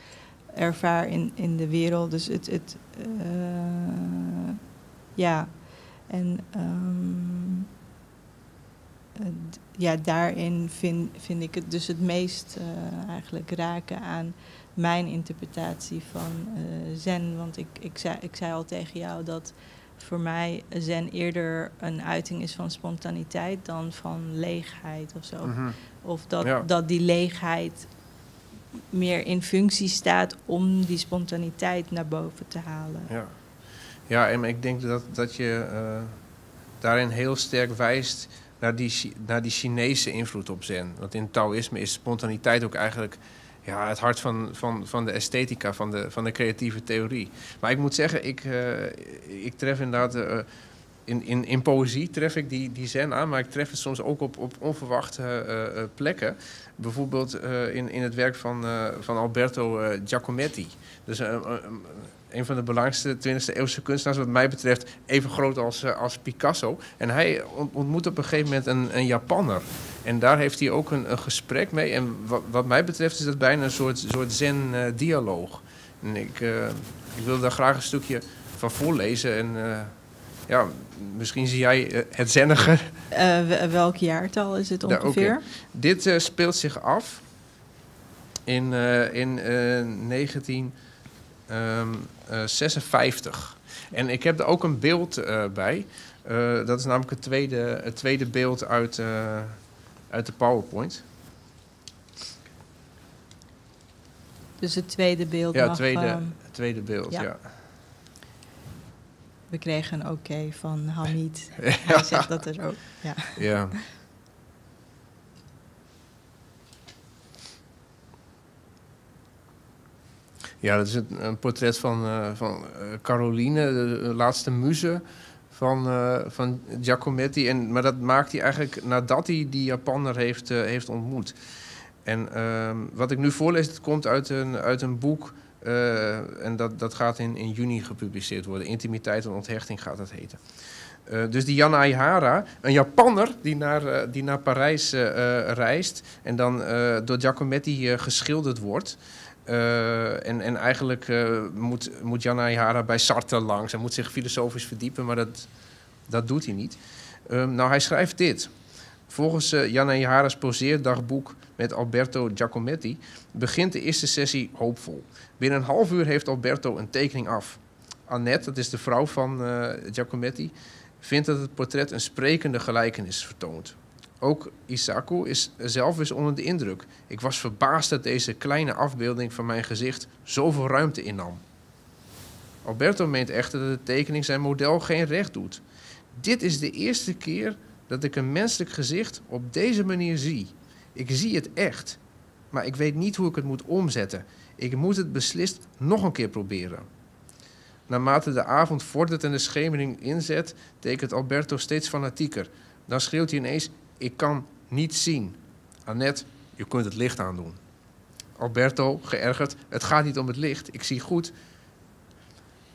ervaar in, in de wereld. Dus het, het ja. En um, ja, daarin vind, vind ik het dus het meest eigenlijk raken aan mijn interpretatie van zen. Want ik, ik, zei, ik zei al tegen jou dat voor mij zen eerder een uiting is van spontaniteit dan van leegheid of zo. Mhm. Of dat, dat die leegheid meer in functie staat om die spontaniteit naar boven te halen. Ja, ja en ik denk dat, dat je uh, daarin heel sterk wijst naar die, naar die Chinese invloed op zen. Want in Taoïsme is spontaniteit ook eigenlijk ja, het hart van, van, van de esthetica, van de, van de creatieve theorie. Maar ik moet zeggen, ik, uh, ik tref inderdaad. Uh, in, in, in poëzie tref ik die, die zen aan, maar ik tref het soms ook op, op onverwachte uh, plekken. Bijvoorbeeld in, in het werk van, van Alberto Giacometti. Dus een van de belangrijkste 20e eeuwse kunstenaars, wat mij betreft, even groot als, als Picasso. En hij ontmoet op een gegeven moment een, een Japanner. En daar heeft hij ook een, een gesprek mee. En wat, wat, mij betreft is dat bijna een soort, soort zen-dialoog. en ik, uh, ik wil daar graag een stukje van voorlezen. En uh, ja, misschien zie jij uh, het zenniger. welk jaartal is het ongeveer? Ja, okay. Dit speelt zich af in, in 1956. Um, en ik heb er ook een beeld bij. dat is namelijk het tweede, het tweede beeld uit uit de PowerPoint. Dus het tweede beeld. Ja, het tweede, uh, tweede beeld, ja. We kregen een oké van Hamid. Hij zegt dat er ook. Ja. ja. Ja, dat is een, een portret van, uh, van uh, Caroline, de, laatste muze van, uh, van Giacometti. En, maar dat maakt hij eigenlijk nadat hij die Japanner heeft, uh, heeft ontmoet. En uh, wat ik nu voorlees, dat komt uit een, uit een boek. Uh, en dat, dat gaat in, in juni gepubliceerd worden. Intimiteit en onthechting gaat dat heten. dus die Jan Aihara, een Japanner die naar, die naar Parijs reist en dan door Giacometti geschilderd wordt. Uh, en, en eigenlijk uh, moet, moet Jana bij Sartre langs. Hij moet zich filosofisch verdiepen, maar dat, dat doet hij niet. Um, nou, hij schrijft dit. Volgens uh, Jana Ihara's poseerdagboek met Alberto Giacometti begint de eerste sessie hoopvol. Binnen een half uur heeft Alberto een tekening af. Annette, dat is de vrouw van Giacometti, vindt dat het portret een sprekende gelijkenis vertoont. Ook Isaku is zelf eens onder de indruk. Ik was verbaasd dat deze kleine afbeelding van mijn gezicht zoveel ruimte innam. Alberto meent echter dat de tekening zijn model geen recht doet. Dit is de eerste keer dat ik een menselijk gezicht op deze manier zie. Ik zie het echt, maar ik weet niet hoe ik het moet omzetten. Ik moet het beslist nog een keer proberen. Naarmate de avond vordert en de schemering inzet, tekent Alberto steeds fanatieker. Dan schreeuwt hij ineens: ik kan niet zien. Annette, je kunt het licht aandoen. Alberto, geërgerd, het gaat niet om het licht. Ik zie goed.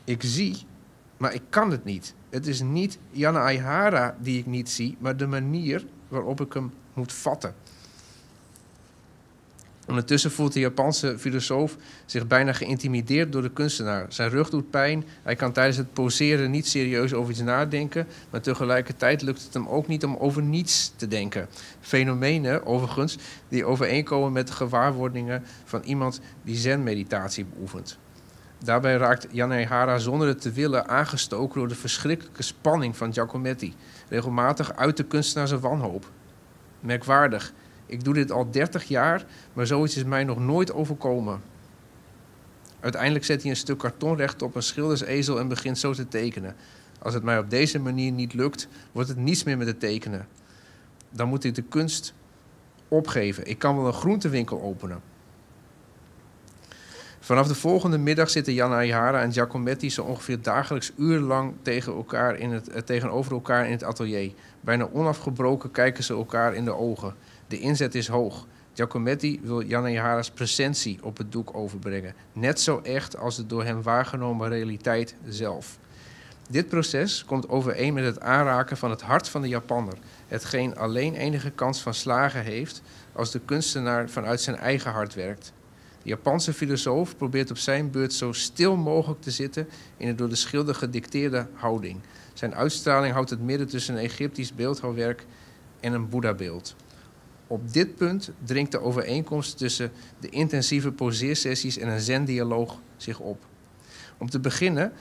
Ik zie, maar ik kan het niet. Het is niet Janne Aihara die ik niet zie, maar de manier waarop ik hem moet vatten. Ondertussen voelt de Japanse filosoof zich bijna geïntimideerd door de kunstenaar. Zijn rug doet pijn, hij kan tijdens het poseren niet serieus over iets nadenken, maar tegelijkertijd lukt het hem ook niet om over niets te denken. Fenomenen, overigens, die overeenkomen met de gewaarwordingen van iemand die zen-meditatie beoefent. Daarbij raakt Jan Hara zonder het te willen aangestoken door de verschrikkelijke spanning van Giacometti. Regelmatig uit de kunstenaar zijn wanhoop. Merkwaardig, ik doe dit al 30 jaar, maar zoiets is mij nog nooit overkomen. Uiteindelijk zet hij een stuk karton recht op een schildersezel en begint zo te tekenen. Als het mij op deze manier niet lukt, wordt het niets meer met het tekenen. Dan moet ik de kunst opgeven. Ik kan wel een groentewinkel openen. Vanaf de volgende middag zitten Jan Ayara en Giacometti zo ongeveer dagelijks urenlang tegen elkaar in het, eh, tegenover elkaar in het atelier. Bijna onafgebroken kijken ze elkaar in de ogen. De inzet is hoog. Giacometti wil Janne presentie op het doek overbrengen. Net zo echt als de door hem waargenomen realiteit zelf. Dit proces komt overeen met het aanraken van het hart van de Japanner. Hetgeen alleen enige kans van slagen heeft als de kunstenaar vanuit zijn eigen hart werkt. De Japanse filosoof probeert op zijn beurt zo stil mogelijk te zitten in de door de schilder gedicteerde houding. Zijn uitstraling houdt het midden tussen een Egyptisch beeldhouwwerk en een Boeddha-beeld. Op dit punt dringt de overeenkomst tussen de intensieve poseersessies en een zen-dialoog zich op. Om te beginnen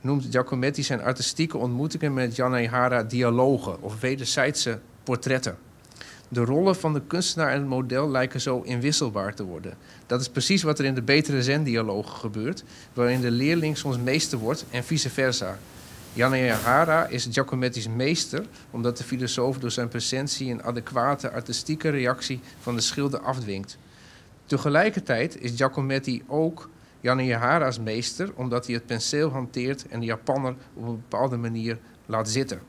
noemt Giacometti zijn artistieke ontmoetingen met Hara dialogen of wederzijdse portretten. De rollen van de kunstenaar en het model lijken zo inwisselbaar te worden. Dat is precies wat er in de betere zen-dialogen gebeurt, waarin de leerling soms meester wordt en vice versa. Hara is Giacometti's meester, omdat de filosoof door zijn presentie een adequate artistieke reactie van de schilder afdwingt. Tegelijkertijd is Giacometti ook Hara's meester, omdat hij het penseel hanteert en de Japanner op een bepaalde manier laat zitten.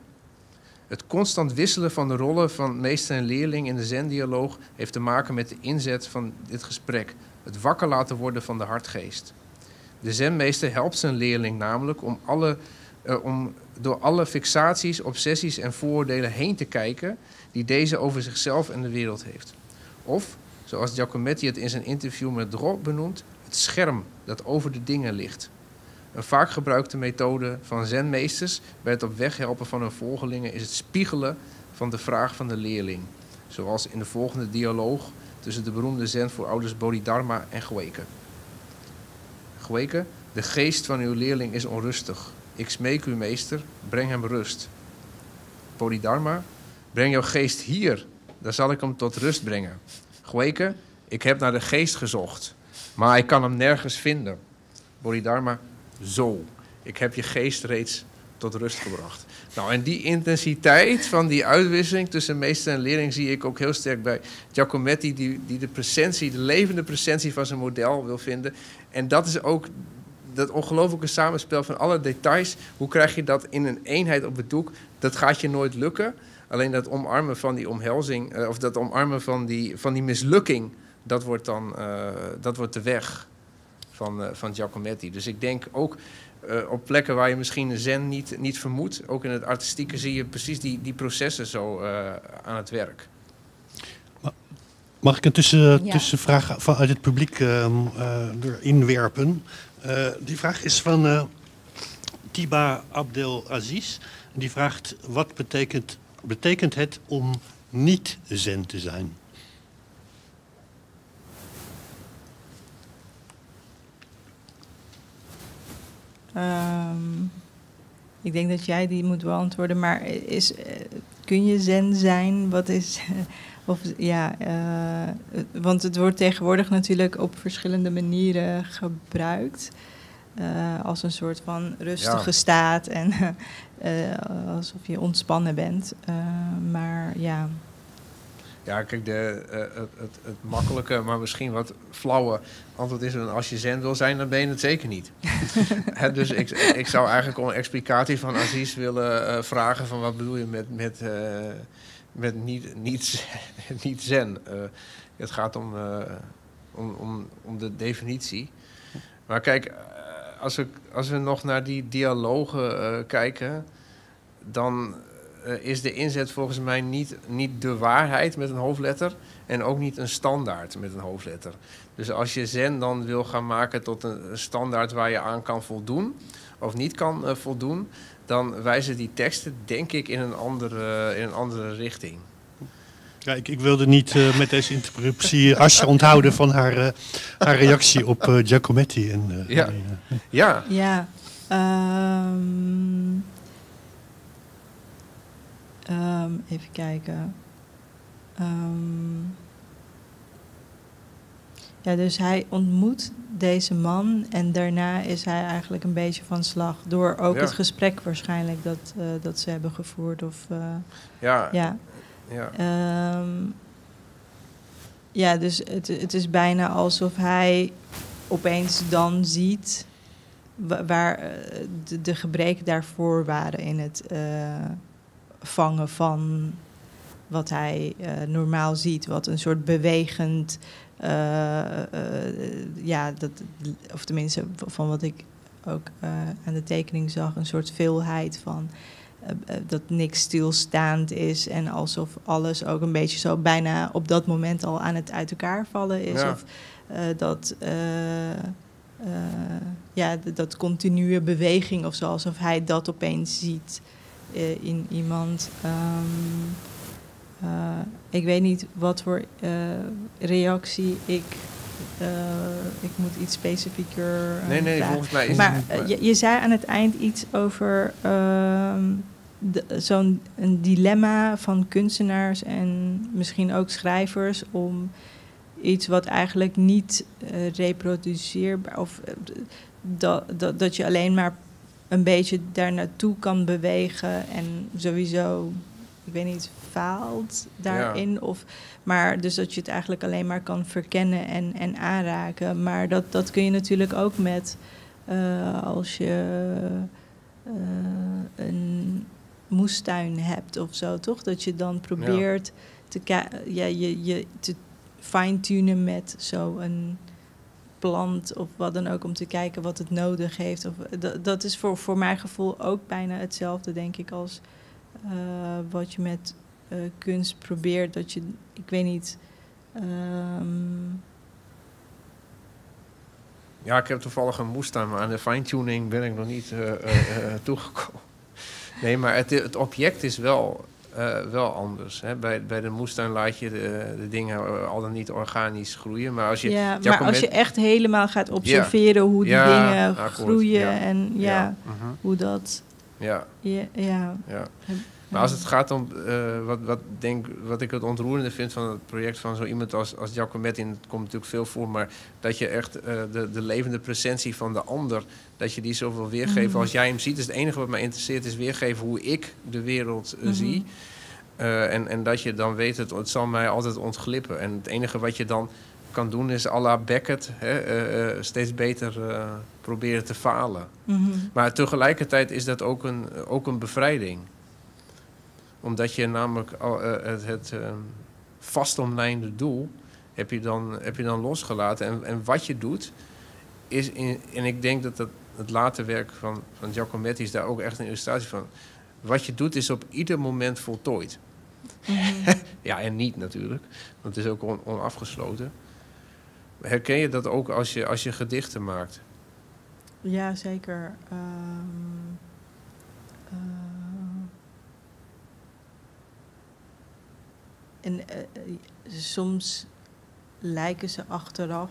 Het constant wisselen van de rollen van meester en leerling in de zendialoog heeft te maken met de inzet van dit gesprek, het wakker laten worden van de hartgeest. De zenmeester helpt zijn leerling namelijk om, alle, uh, om door alle fixaties, obsessies en vooroordelen heen te kijken die deze over zichzelf en de wereld heeft. Of, zoals Giacometti het in zijn interview met Drop benoemt, het scherm dat over de dingen ligt. Een vaak gebruikte methode van zenmeesters bij het op weg helpen van hun volgelingen is het spiegelen van de vraag van de leerling. Zoals in de volgende dialoog tussen de beroemde zen voor ouders Bodhidharma en Gweke. Gweke, de geest van uw leerling is onrustig. Ik smeek u, meester, breng hem rust. Bodhidharma, breng jouw geest hier, dan zal ik hem tot rust brengen. Gweke, ik heb naar de geest gezocht, maar ik kan hem nergens vinden. Bodhidharma, zo. Ik heb je geest reeds tot rust gebracht. Nou, en die intensiteit van die uitwisseling tussen meester en leerling zie ik ook heel sterk bij Giacometti, die, die de presentie, de levende presentie van zijn model wil vinden. En dat is ook dat ongelofelijke samenspel van alle details. Hoe krijg je dat in een eenheid op het doek? Dat gaat je nooit lukken. Alleen dat omarmen van die omhelzing, eh, of dat omarmen van die, van die mislukking, dat wordt dan uh, dat wordt de weg van, uh, van Giacometti. Dus ik denk ook uh, op plekken waar je misschien zen niet, niet vermoedt, ook in het artistieke zie je precies die, die processen zo uh, aan het werk. Mag ik een tussen, ja. tussenvraag vanuit het publiek ehm, werpen? die vraag is van Tiba Abdelaziz. Die vraagt, wat betekent, betekent het om niet zen te zijn? Um, ik denk dat jij die moet beantwoorden, maar is, uh, kun je zen zijn? Wat is. Of, ja, uh, want het wordt tegenwoordig natuurlijk op verschillende manieren gebruikt. Uh, als een soort van rustige ja. staat en alsof je ontspannen bent. maar ja. Ja, kijk, de, het, het, het, makkelijke, maar misschien wat flauwe antwoord is... als je zen wil zijn, dan ben je het zeker niet. He, dus ik, ik zou eigenlijk om een explicatie van Aziz willen vragen... van wat bedoel je met, met, met niet, niet, niet zen? het gaat om, om, om, om de definitie. Maar kijk, als we, als we nog naar die dialogen kijken... dan is de inzet volgens mij niet, niet de waarheid met een hoofdletter en ook niet een standaard met een hoofdletter. Dus als je zen dan wil gaan maken tot een standaard waar je aan kan voldoen of niet kan voldoen, dan wijzen die teksten denk ik in een andere, in een andere richting. Ja, ik, ik wilde niet uh, met deze interruptie Asja onthouden van haar, uh, haar reactie op uh, Giacometti. En, ja. ja. Ja. Um, Um, even kijken. Um, ja, dus hij ontmoet deze man en daarna is hij eigenlijk een beetje van slag. Door ook ja. het gesprek waarschijnlijk dat, uh, dat ze hebben gevoerd. Of, uh, ja. Ja. Ja. Um, ja, dus het, het is bijna alsof hij opeens dan ziet waar de, de gebreken daarvoor waren in het. Uh, vangen van wat hij normaal ziet, wat een soort bewegend, ja, dat, of tenminste van wat ik ook aan de tekening zag, een soort veelheid van dat niks stilstaand is en alsof alles ook een beetje zo bijna op dat moment al aan het uit elkaar vallen is. Ja. Of dat ja, dat continue beweging of zo, alsof hij dat opeens ziet in iemand. Um, eh, ik weet niet wat voor eh, reactie ik. eh, ik moet iets specifieker. Nee, nee, vragen. volgens mij is Maar het... eh, je, je zei aan het eind iets over ehm, zo'n dilemma van kunstenaars en misschien ook schrijvers om iets wat eigenlijk niet reproduceerbaar of dat, dat, dat je alleen maar een beetje daar naartoe kan bewegen en sowieso, ik weet niet, faalt daarin. Of, maar dus dat je het eigenlijk alleen maar kan verkennen en, en aanraken. Maar dat, dat kun je natuurlijk ook met eh, als je eh, een moestuin hebt of zo, toch? Dat je dan probeert te, ja, je, je te fine-tunen met zo'n plant of wat dan ook om te kijken wat het nodig heeft. Of, dat, dat is voor, voor mijn gevoel ook bijna hetzelfde, denk ik, als eh, wat je met eh, kunst probeert. Dat je, ik weet niet. ehm, Ja, ik heb toevallig een moestuin, maar aan de fine-tuning ben ik nog niet eh, toegekomen. Nee, maar het, het object is wel, wel anders. Hè. Bij, bij de moestuin laat je de, de dingen al dan niet organisch groeien. Maar als je... ja, maar als je echt helemaal gaat observeren hoe die Ja, dingen akkoord, groeien en ja, mhm, hoe dat. Ja, Ja, ja, ja. Maar als het gaat om eh, wat, wat, denk, wat ik het ontroerende vind van het project van zo iemand als, als Giacometti, en het komt natuurlijk veel voor, maar dat je echt eh, de, de levende presentie van de ander, dat je die zoveel weergeven Mhm. als jij hem ziet. Dus het enige wat mij interesseert is weergeven hoe ik de wereld eh, Mhm. zie. En, en dat je dan weet, het, het zal mij altijd ontglippen. En het enige wat je dan kan doen is à la Beckett, hè, steeds beter proberen te falen. Mhm. Maar tegelijkertijd is dat ook een, ook een bevrijding. Omdat je namelijk al, eh, het, het eh, vastomlijnde doel heb je dan, heb je dan losgelaten. En, en wat je doet, is in, en ik denk dat dat het late werk van, van Giacometti is daar ook echt een illustratie van. Wat je doet is op ieder moment voltooid. Mhm. Ja, en niet natuurlijk, want het is ook on- onafgesloten. Herken je dat ook als je, als je gedichten maakt? Ja, zeker. Ehm, eh, en eh, eh, soms lijken ze achteraf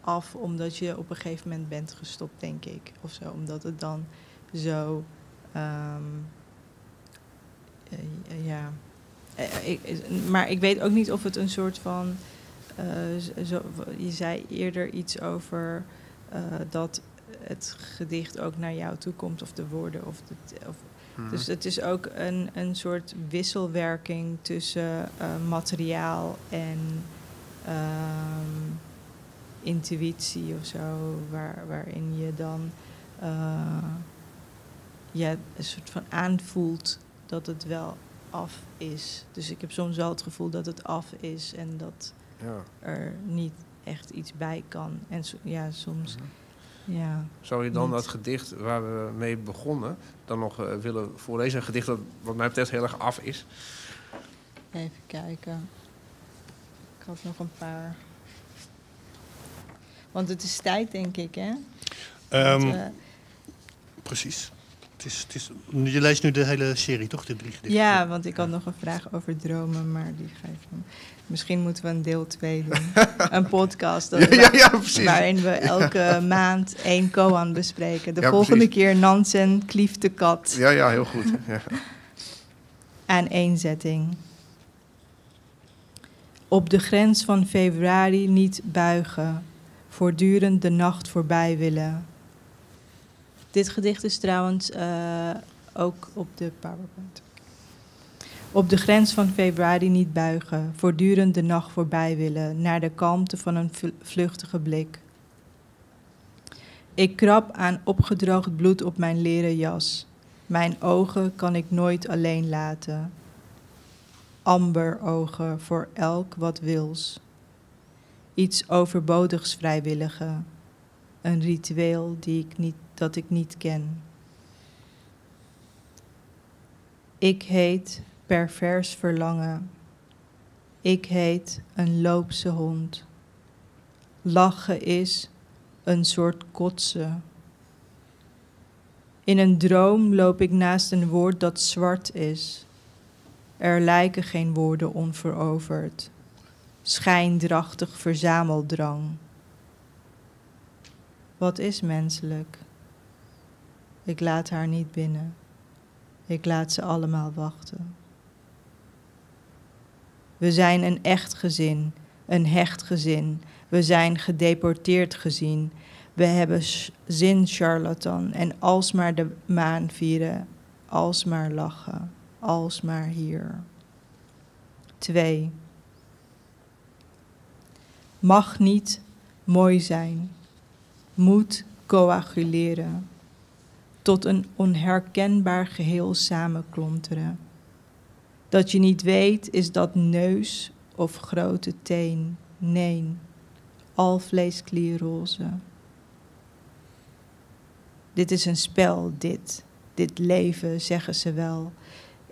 af omdat je op een gegeven moment bent gestopt, denk ik. Of zo, omdat het dan zo. ehm, eh, ja. Maar ik weet ook niet of het een soort van. zo- je zei eerder iets over dat het gedicht ook naar jou toe komt, of de woorden. Of de, of, Mhm. Dus het is ook een, een soort wisselwerking tussen eh, materiaal en ehm, intuïtie of zo, waar, waarin je dan ja, een soort van aanvoelt dat het wel af is. Dus ik heb soms wel het gevoel dat het af is en dat ja. er niet echt iets bij kan. En so- ja, soms, Mhm. Ja. Zou je dan Niet. dat gedicht waar we mee begonnen, dan nog eh, willen voorlezen? Een gedicht dat wat mij betreft heel erg af is. Even kijken. Ik had nog een paar. Want het is tijd, denk ik, hè? Ehm, Want, eh, precies. Het is, het is, je leest nu de hele serie, toch? De drie gedichten. ja, want ik had nog een vraag over dromen, maar die ga ik Misschien moeten we een deel 2 doen. een podcast dat Ja, ja, ja, precies. waarin we elke maand één koan bespreken. De volgende precies. keer Nansen, Klief de Kat. Ja, ja, heel goed. Ja. Aaneenzetting. Op de grens van februari niet buigen, voortdurend de nacht voorbij willen. Dit gedicht is trouwens eh, ook op de PowerPoint. Op de grens van februari niet buigen, voortdurend de nacht voorbij willen, naar de kalmte van een vl- vluchtige blik. Ik krab aan opgedroogd bloed op mijn leren jas. Mijn ogen kan ik nooit alleen laten. Amber ogen voor elk wat wils. Iets overbodigs vrijwillige. Een ritueel die ik niet, dat ik niet ken. Ik heet pervers verlangen. Ik heet een loopse hond. Lachen is een soort kotsen. In een droom loop ik naast een woord dat zwart is. Er lijken geen woorden onveroverd. Schijndrachtig verzameldrang. Wat is menselijk? Ik laat haar niet binnen. Ik laat ze allemaal wachten. We zijn een echt gezin, een hecht gezin. We zijn gedeporteerd gezien. We hebben zin, charlatan, en alsmaar de maan vieren, alsmaar lachen, alsmaar hier. 2. Mag niet mooi zijn, moet coaguleren, tot een onherkenbaar geheel samenklonteren. Dat je niet weet, is dat neus of grote teen? Nee, alvleesklierroze. Dit is een spel, dit, dit leven, zeggen ze wel.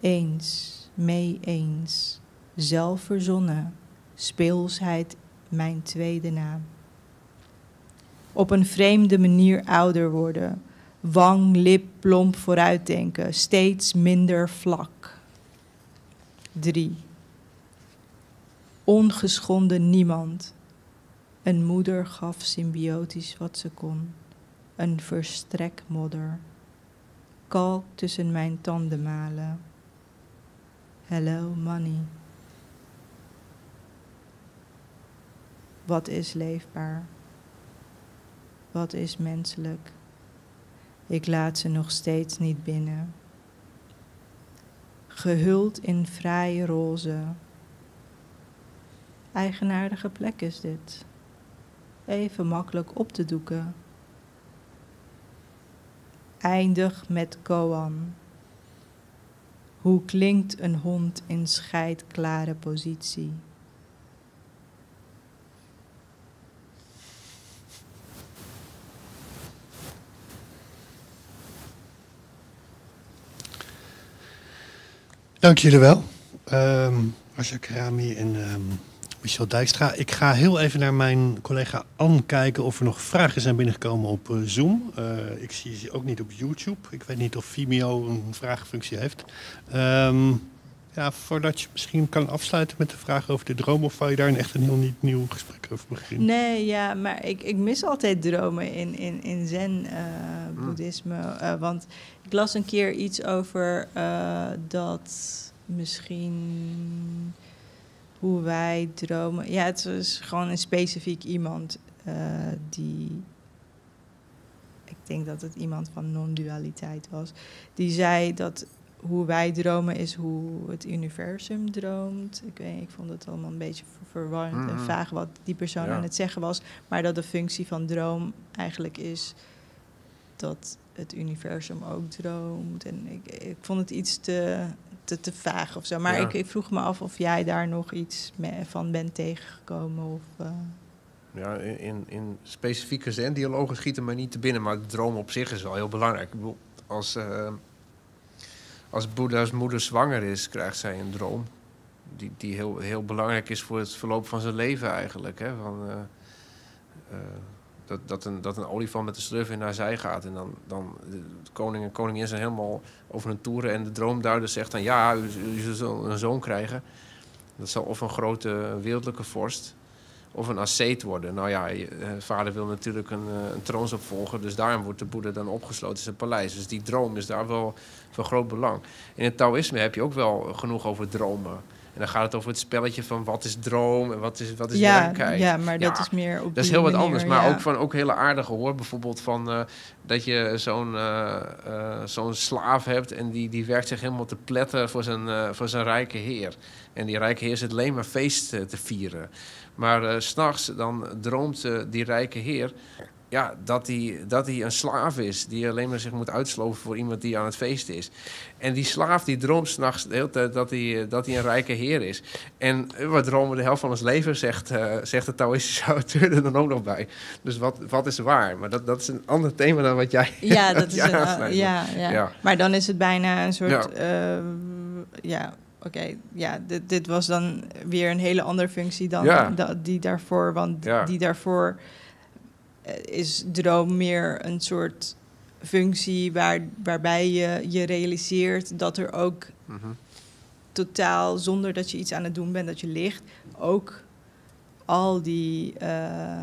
Eens, mee eens, zelf verzonnen, speelsheid mijn tweede naam. Op een vreemde manier ouder worden, wang, lip, plomp vooruitdenken, steeds minder vlak. 3. Ongeschonden niemand. Een moeder gaf symbiotisch wat ze kon. Een verstrekmodder. Kalk tussen mijn tandenmalen. Hello, money. Wat is leefbaar? Wat is menselijk? Ik laat ze nog steeds niet binnen gehuld in vrije roze. Eigenaardige plek is dit. Even makkelijk op te doeken. Eindig met koan. Hoe klinkt een hond in scheidklare positie? Dank jullie wel. Um, Asja Krami en um, Michel Dijkstra. Ik ga heel even naar mijn collega Anne kijken of er nog vragen zijn binnengekomen op uh, Zoom. Uh, ik zie ze ook niet op YouTube. Ik weet niet of Vimeo een vragenfunctie heeft. Um, ja, voordat je misschien kan afsluiten met de vraag over de droom, of wil je daar een echt een heel niet nieuw gesprek over beginnen? Nee, ja, maar ik, ik mis altijd dromen in, in, in zen-boeddhisme. Uh, uh, want ik las een keer iets over uh, dat misschien hoe wij dromen. Ja, het is gewoon een specifiek iemand die. Ik denk dat het iemand van non-dualiteit was. Die zei dat hoe wij dromen is hoe het universum droomt. Ik, weet, ik vond het allemaal een beetje verwarrend mm -hmm. en vaag wat die persoon ja. aan het zeggen was. Maar dat de functie van droom eigenlijk is dat het universum ook droomt. En ik, ik vond het iets te, te, te vaag of zo. Maar ja. ik, ik, vroeg me af of jij daar nog iets van bent tegengekomen. Of, uh... Ja, in, in specifieke zen-dialogen schieten mij niet te binnen. Maar de droom op zich is wel heel belangrijk. Ik bedoel, als... Uh, als Boeddha's moeder zwanger is, krijgt zij een droom. Die, die heel, heel belangrijk is voor het verloop van zijn leven eigenlijk. Hè? Van, uh, uh, dat, dat, een, dat een olifant met de slurf in naar zij gaat. En dan, dan de koning en koningin zijn helemaal over een toeren. En de droomduider zegt dan ja, u, u zult een zoon krijgen. Dat zal of een grote wereldlijke vorst of een asceet worden. Nou ja, je, vader wil natuurlijk een, een troonsopvolger, dus daarom wordt de Boeddha dan opgesloten in zijn paleis. Dus die droom is daar wel van groot belang. In het Taoïsme heb je ook wel genoeg over dromen. En dan gaat het over het spelletje van wat is droom en wat is, wat is ja, werkelijkheid. Ja, maar dat is meer op Dat is heel wat anders, maar ja. ook van ook hele aardige hoor. Bijvoorbeeld van uh, dat je zo'n uh, uh, zo'n slaaf hebt en die, die werkt zich helemaal te pletten voor zijn, voor zijn rijke heer. En die rijke heer zit alleen maar feest te vieren. Maar uh, s'nachts dan droomt uh, die rijke heer ja, dat hij dat hij een slaaf is. Die alleen maar zich moet uitsloven voor iemand die aan het feest is. En die slaaf die droomt s'nachts de hele tijd dat hij, dat hij een rijke heer is. En we dromen de helft van ons leven, zegt, uh, zegt de Taoïstische auteur er dan ook nog bij. Dus wat, wat is waar? Maar dat, dat is een ander thema dan wat jij Ja, dat is een, ja, ja, ja, Maar dan is het bijna een soort... Ja, uh, ja oké, okay, ja, dit, dit, was dan weer een hele andere functie dan ja. da, die daarvoor. Want ja. die daarvoor is droom meer een soort functie waar, waarbij je je realiseert dat er ook mm -hmm. totaal zonder dat je iets aan het doen bent, dat je ligt, ook al die eh,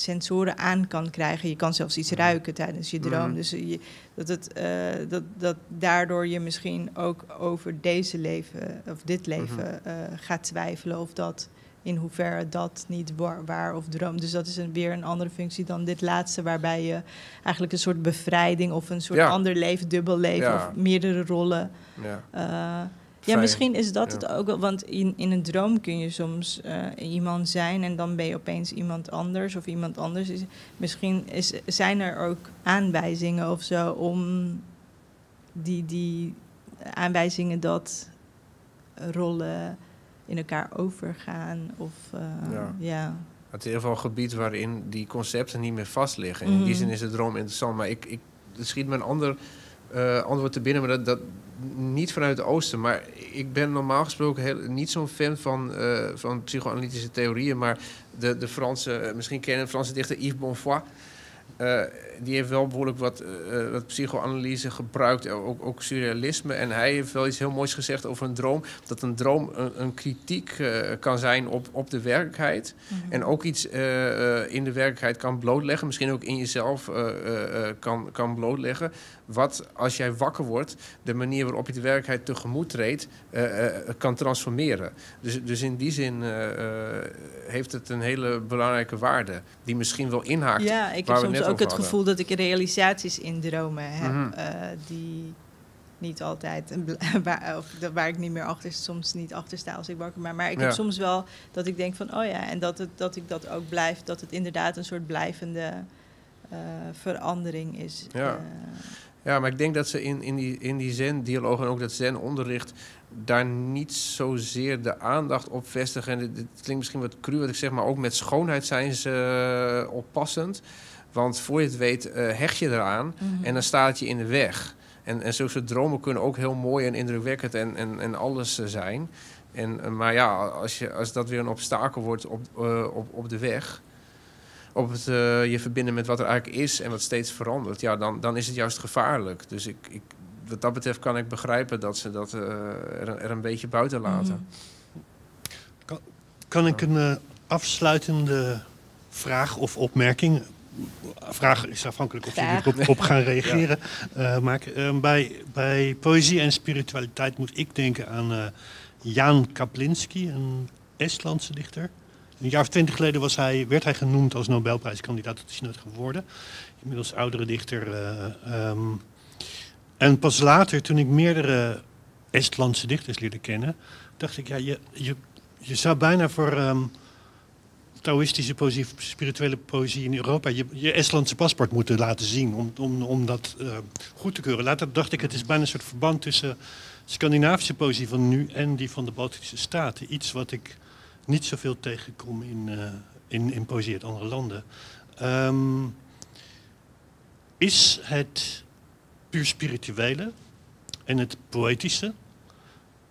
sensoren aan kan krijgen. Je kan zelfs iets ruiken tijdens je droom. Mhm. Dus je, dat, het, eh, dat, dat daardoor je misschien ook over deze leven of dit leven eh, gaat twijfelen of dat in hoeverre dat niet waar, waar of droom. Dus dat is een, weer een andere functie dan dit laatste, waarbij je eigenlijk een soort bevrijding of een soort Ja. ander leven, dubbel leven Ja. of meerdere rollen. Ja. eh, ja, misschien is dat Ja. het ook wel. Want in, in een droom kun je soms eh, iemand zijn en dan ben je opeens iemand anders of iemand anders. Is, misschien is, zijn er ook aanwijzingen of zo om die, die aanwijzingen dat rollen in elkaar overgaan. Of eh, Ja. ja. Het is in ieder geval een gebied waarin die concepten niet meer vast liggen. En in die Mhm. zin is de droom interessant. Maar ik, ik, er schiet me een ander eh, antwoord te binnen, maar dat, dat niet vanuit het oosten. Maar ik ben normaal gesproken heel, niet zo'n fan van, eh, van psychoanalytische theorieën. Maar de, de Franse, eh, misschien kennen de Franse dichter Yves Bonfoy. Die heeft wel behoorlijk wat, eh, eh, wat psychoanalyse gebruikt, eh, ook, ook surrealisme. En hij heeft wel iets heel moois gezegd over een droom. Dat een droom een, een kritiek kan zijn op, op de werkelijkheid. Mhm. En ook iets in de werkelijkheid kan blootleggen. Misschien ook in jezelf kan, kan blootleggen. Wat als jij wakker wordt, de manier waarop je de werkelijkheid tegemoet treedt, kan transformeren. Dus, dus in die zin heeft het een hele belangrijke waarde. Die misschien wel inhaakt. Ja, ik heb soms ook het hadden. gevoel dat ik realisaties in dromen heb. Mhm. eh, die niet altijd, waar, of waar ik niet meer achter, soms niet achter sta als ik wakker ben. Maar ik heb soms wel dat ik denk van, oh ja, en dat, het, dat ik dat ook blijf, dat het inderdaad een soort blijvende eh, verandering is. Ja. Eh, Ja, maar ik denk dat ze in, in die, in die zen-dialoog en ook dat zen-onderricht... daar niet zozeer de aandacht op vestigen. En dit, dit klinkt misschien wat cru wat ik zeg, maar ook met schoonheid zijn ze oppassend. Want voor je het weet eh, hecht je eraan mhm. en dan staat het je in de weg. En, en zulke soort dromen kunnen ook heel mooi en indrukwekkend en, en, en alles eh, zijn. En, eh, maar ja, als, je, als dat weer een obstakel wordt op, eh, op, op de weg... op het eh, je verbinden met wat er eigenlijk is en wat steeds verandert... ja, dan, dan is het juist gevaarlijk. Dus ik, ik, wat dat betreft kan ik begrijpen dat ze dat eh, er, er een beetje buiten laten. Mhm. Kan ik een afsluitende vraag of opmerking? Vraag is afhankelijk of jullie erop op gaan reageren. eh, maken. Eh, bij, bij poëzie en spiritualiteit moet ik denken aan eh, Jan Kaplinski, een Estlandse dichter. Een jaar of twintig geleden was hij, werd hij genoemd als Nobelprijskandidaat. Dat is nooit geworden. Inmiddels oudere dichter. eh, ehm. en pas later, toen ik meerdere Estlandse dichters leerde kennen, dacht ik, ja, je, je, je zou bijna voor ehm Taoïstische poëzie, spirituele poëzie in Europa, je, je Estlandse paspoort moeten laten zien om, om, om dat eh, goed te keuren. Later dacht ik, het is bijna een soort verband tussen Scandinavische poëzie van nu en die van de Baltische Staten. Iets wat ik niet zoveel tegenkom in, eh, in, in poëzie uit andere landen. Ehm, is het puur spirituele en het poëtische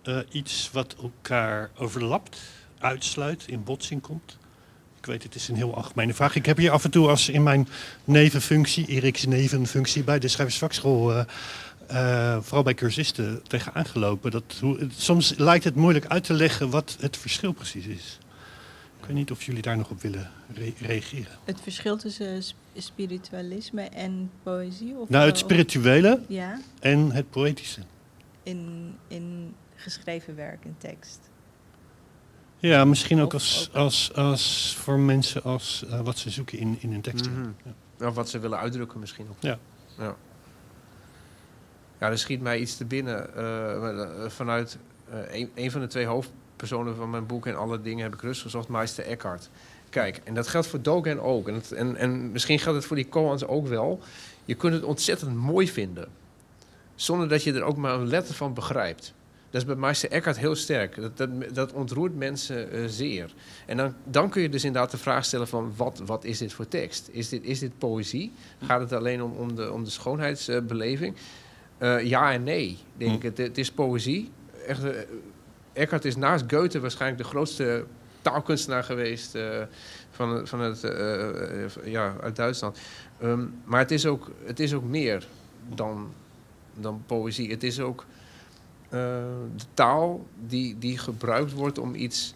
eh, iets wat elkaar overlapt, uitsluit, in botsing komt? Ik weet, het is een heel algemene vraag. Ik heb hier af en toe als in mijn nevenfunctie, Erik's nevenfunctie bij de schrijversvakschool, eh, eh, vooral bij cursisten, tegen aangelopen. Dat, hoe, soms lijkt het moeilijk uit te leggen wat het verschil precies is. Ik weet niet of jullie daar nog op willen re- reageren. Het verschil tussen sp- spiritualisme en poëzie? Of Nou, het spirituele Ja, en het poëtische. in, in geschreven werk, in tekst. Ja, misschien ook Of als, als, als voor mensen als eh, wat ze zoeken in, in hun teksten. Mhm. Ja. Of wat ze willen uitdrukken misschien ook. Ja. Ja, ja er schiet mij iets te binnen. eh, eh, vanuit een, een van de twee hoofdpersonen van mijn boek en alle dingen heb ik rust gezocht, Meister Eckhart. Kijk, en dat geldt voor Dogen ook. En, het- en, en misschien geldt het voor die koans ook wel. Je kunt het ontzettend mooi vinden. Zonder dat je er ook maar een letter van begrijpt. Dat is bij Meister Eckhart heel sterk. Dat, dat, dat ontroert mensen eh, zeer. En dan, dan kun je dus inderdaad de vraag stellen van... wat, wat is dit voor tekst? Is dit, is dit poëzie? Gaat het alleen om, om, de, om de schoonheidsbeleving? Eh, ja en nee, denk ik. Het, het is poëzie. Echt, eh, Eckhart is naast Goethe waarschijnlijk de grootste taalkunstenaar geweest... van, van het, ja, uit Duitsland. Ehm, maar het is, ook, het is ook meer dan, dan poëzie. Het is ook de taal die, die gebruikt wordt om iets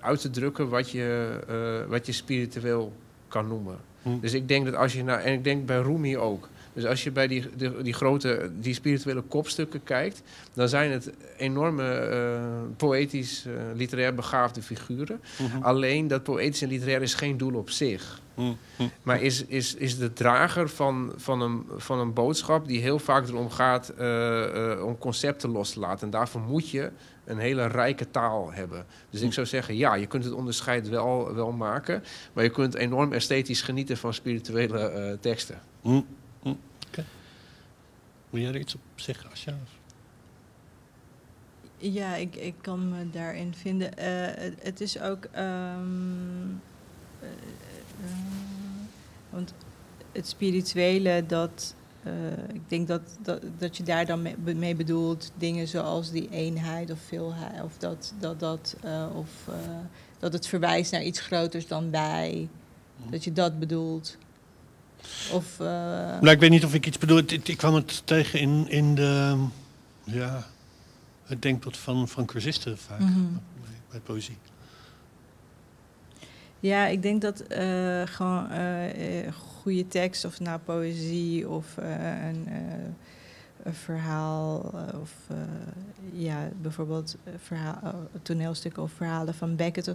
uit te drukken wat je, wat je spiritueel kan noemen. Hm. Dus ik denk dat als je naar, en ik denk bij Rumi ook, dus als je bij die, die, grote, die spirituele kopstukken kijkt, dan zijn het enorme uh, poëtisch, uh, literair begaafde figuren. Mhm. Alleen dat poëtisch en literair is geen doel op zich. Maar is, is, is de drager van, van, een, van een boodschap die heel vaak erom gaat uh, om concepten los te laten. En daarvoor moet je een hele rijke taal hebben. Dus ik zou zeggen, ja, je kunt het onderscheid wel, wel maken, maar je kunt enorm esthetisch genieten van spirituele teksten. Mhm. Wil jij er iets op zeggen, Asja? Ja, ik, ik kan me daarin vinden. Uh, het, het, is ook. Um, uh, want het spirituele, dat. ik denk dat, dat, dat je daar dan mee, bedoelt dingen zoals die eenheid of veelheid. Of dat, dat, dat, of, dat het verwijst naar iets groters dan wij. Mhm. Dat je dat bedoelt. Of, nou, ik weet niet of ik iets bedoel. Ik, ik kwam het tegen in, in de. Ja, ik denk dat van, van cursisten vaak. Mm bij, poëzie. Ja, ik denk dat uh, gewoon uh, goede tekst, of nou poëzie of een verhaal of ja, bijvoorbeeld verhaal, toneelstukken of verhalen van Beckett.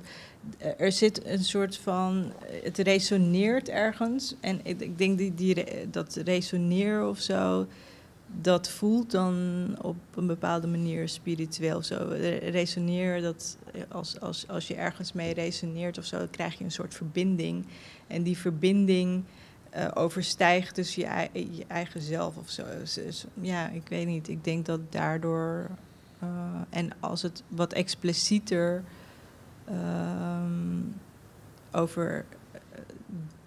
Er zit een soort van, het resoneert ergens. En ik, ik denk die, die, dat resoneer of zo, dat voelt dan op een bepaalde manier spiritueel. Zo. Resoneer, dat als, als, als je ergens mee resoneert of zo, krijg je een soort verbinding. En die verbinding uh, overstijgt dus je, eigen zelf of zo. Dus, ja, ik weet niet. Ik denk dat daardoor. Uh, en als het wat explicieter um, over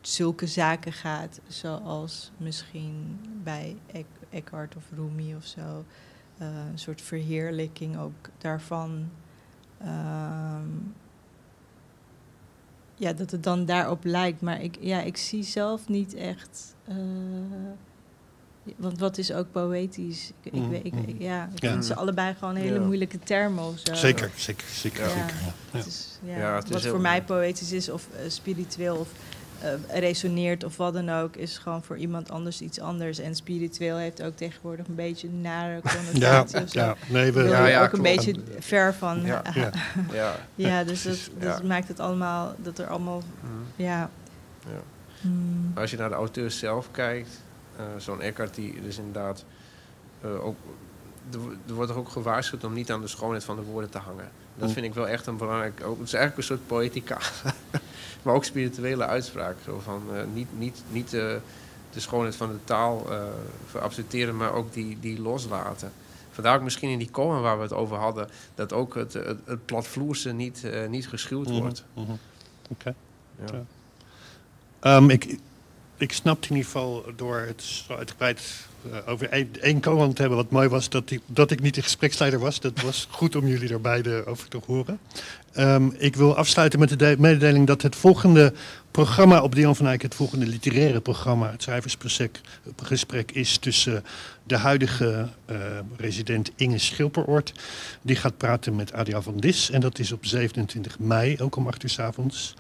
zulke zaken gaat, zoals misschien bij Eckhart of Rumi of zo, een soort verheerlijking ook daarvan. Um, ja, dat het dan daarop lijkt. Maar ik, ja, ik zie zelf niet echt. Uh, want wat is ook poëtisch? Ik, ik, ik, mm-hmm. ja, ik vind ze allebei gewoon hele moeilijke termen of zo. Zeker, zeker, zeker. Ja. zeker ja. Het is, ja, het wat voor mij poëtisch is of uh, spiritueel of uh, resoneert of wat dan ook, is gewoon voor iemand anders iets anders. En spiritueel heeft ook tegenwoordig een beetje een nare connotatie. ja, ja, nee, we, ja, ja, ook een beetje ver van. Ja, ja. ja. dus dat, dat maakt het allemaal, dat er allemaal, mm. ja. ja. Mm. Als je naar de auteur zelf kijkt, uh, zo'n Eckhart die dus inderdaad uh, ook er wordt er ook gewaarschuwd om niet aan de schoonheid van de woorden te hangen. Dat vind ik wel echt een belangrijk. Ook, het is eigenlijk een soort poëtica. maar ook spirituele uitspraak. Zo van uh, niet, niet, niet uh, de schoonheid van de taal uh, verabsoluteren, maar ook die, die loslaten. Vandaar ook misschien in die komen waar we het over hadden, dat ook het, het, het platvloerse niet, niet geschuwd mhm, wordt. Mm -hmm. Oké. Okay. Ja. Um, ik, ik snap in ieder geval door het zo uitgebreid uh, over één te hebben. Wat mooi was dat ik, dat ik niet de gespreksleider was. Dat was goed om jullie er beide over te horen. Um, ik wil afsluiten met de mededeling dat het volgende programma op Dion van Eyck, het volgende literaire programma, het schrijversgesprek, is tussen de huidige uh, resident Inge Schilperoort. Die gaat praten met Adriaan van Dis en dat is op 27 mei, ook om 8 uur s avonds.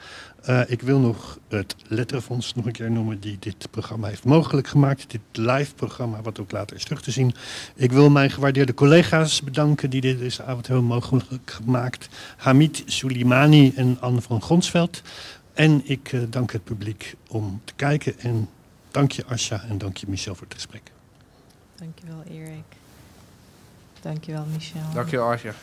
Uh, ik wil nog het Letterenfonds nog een keer noemen die dit programma heeft mogelijk gemaakt. Dit live programma, wat ook later is terug te zien. Ik wil mijn gewaardeerde collega's bedanken die dit deze avond hebben mogelijk gemaakt. Hamid Sulimani en Anne van Gronsveld. En ik uh, dank het publiek om te kijken. En dank je Asja en dank je Michel voor het gesprek. Dankjewel Erik. Dankjewel Michel. Dankjewel Asja.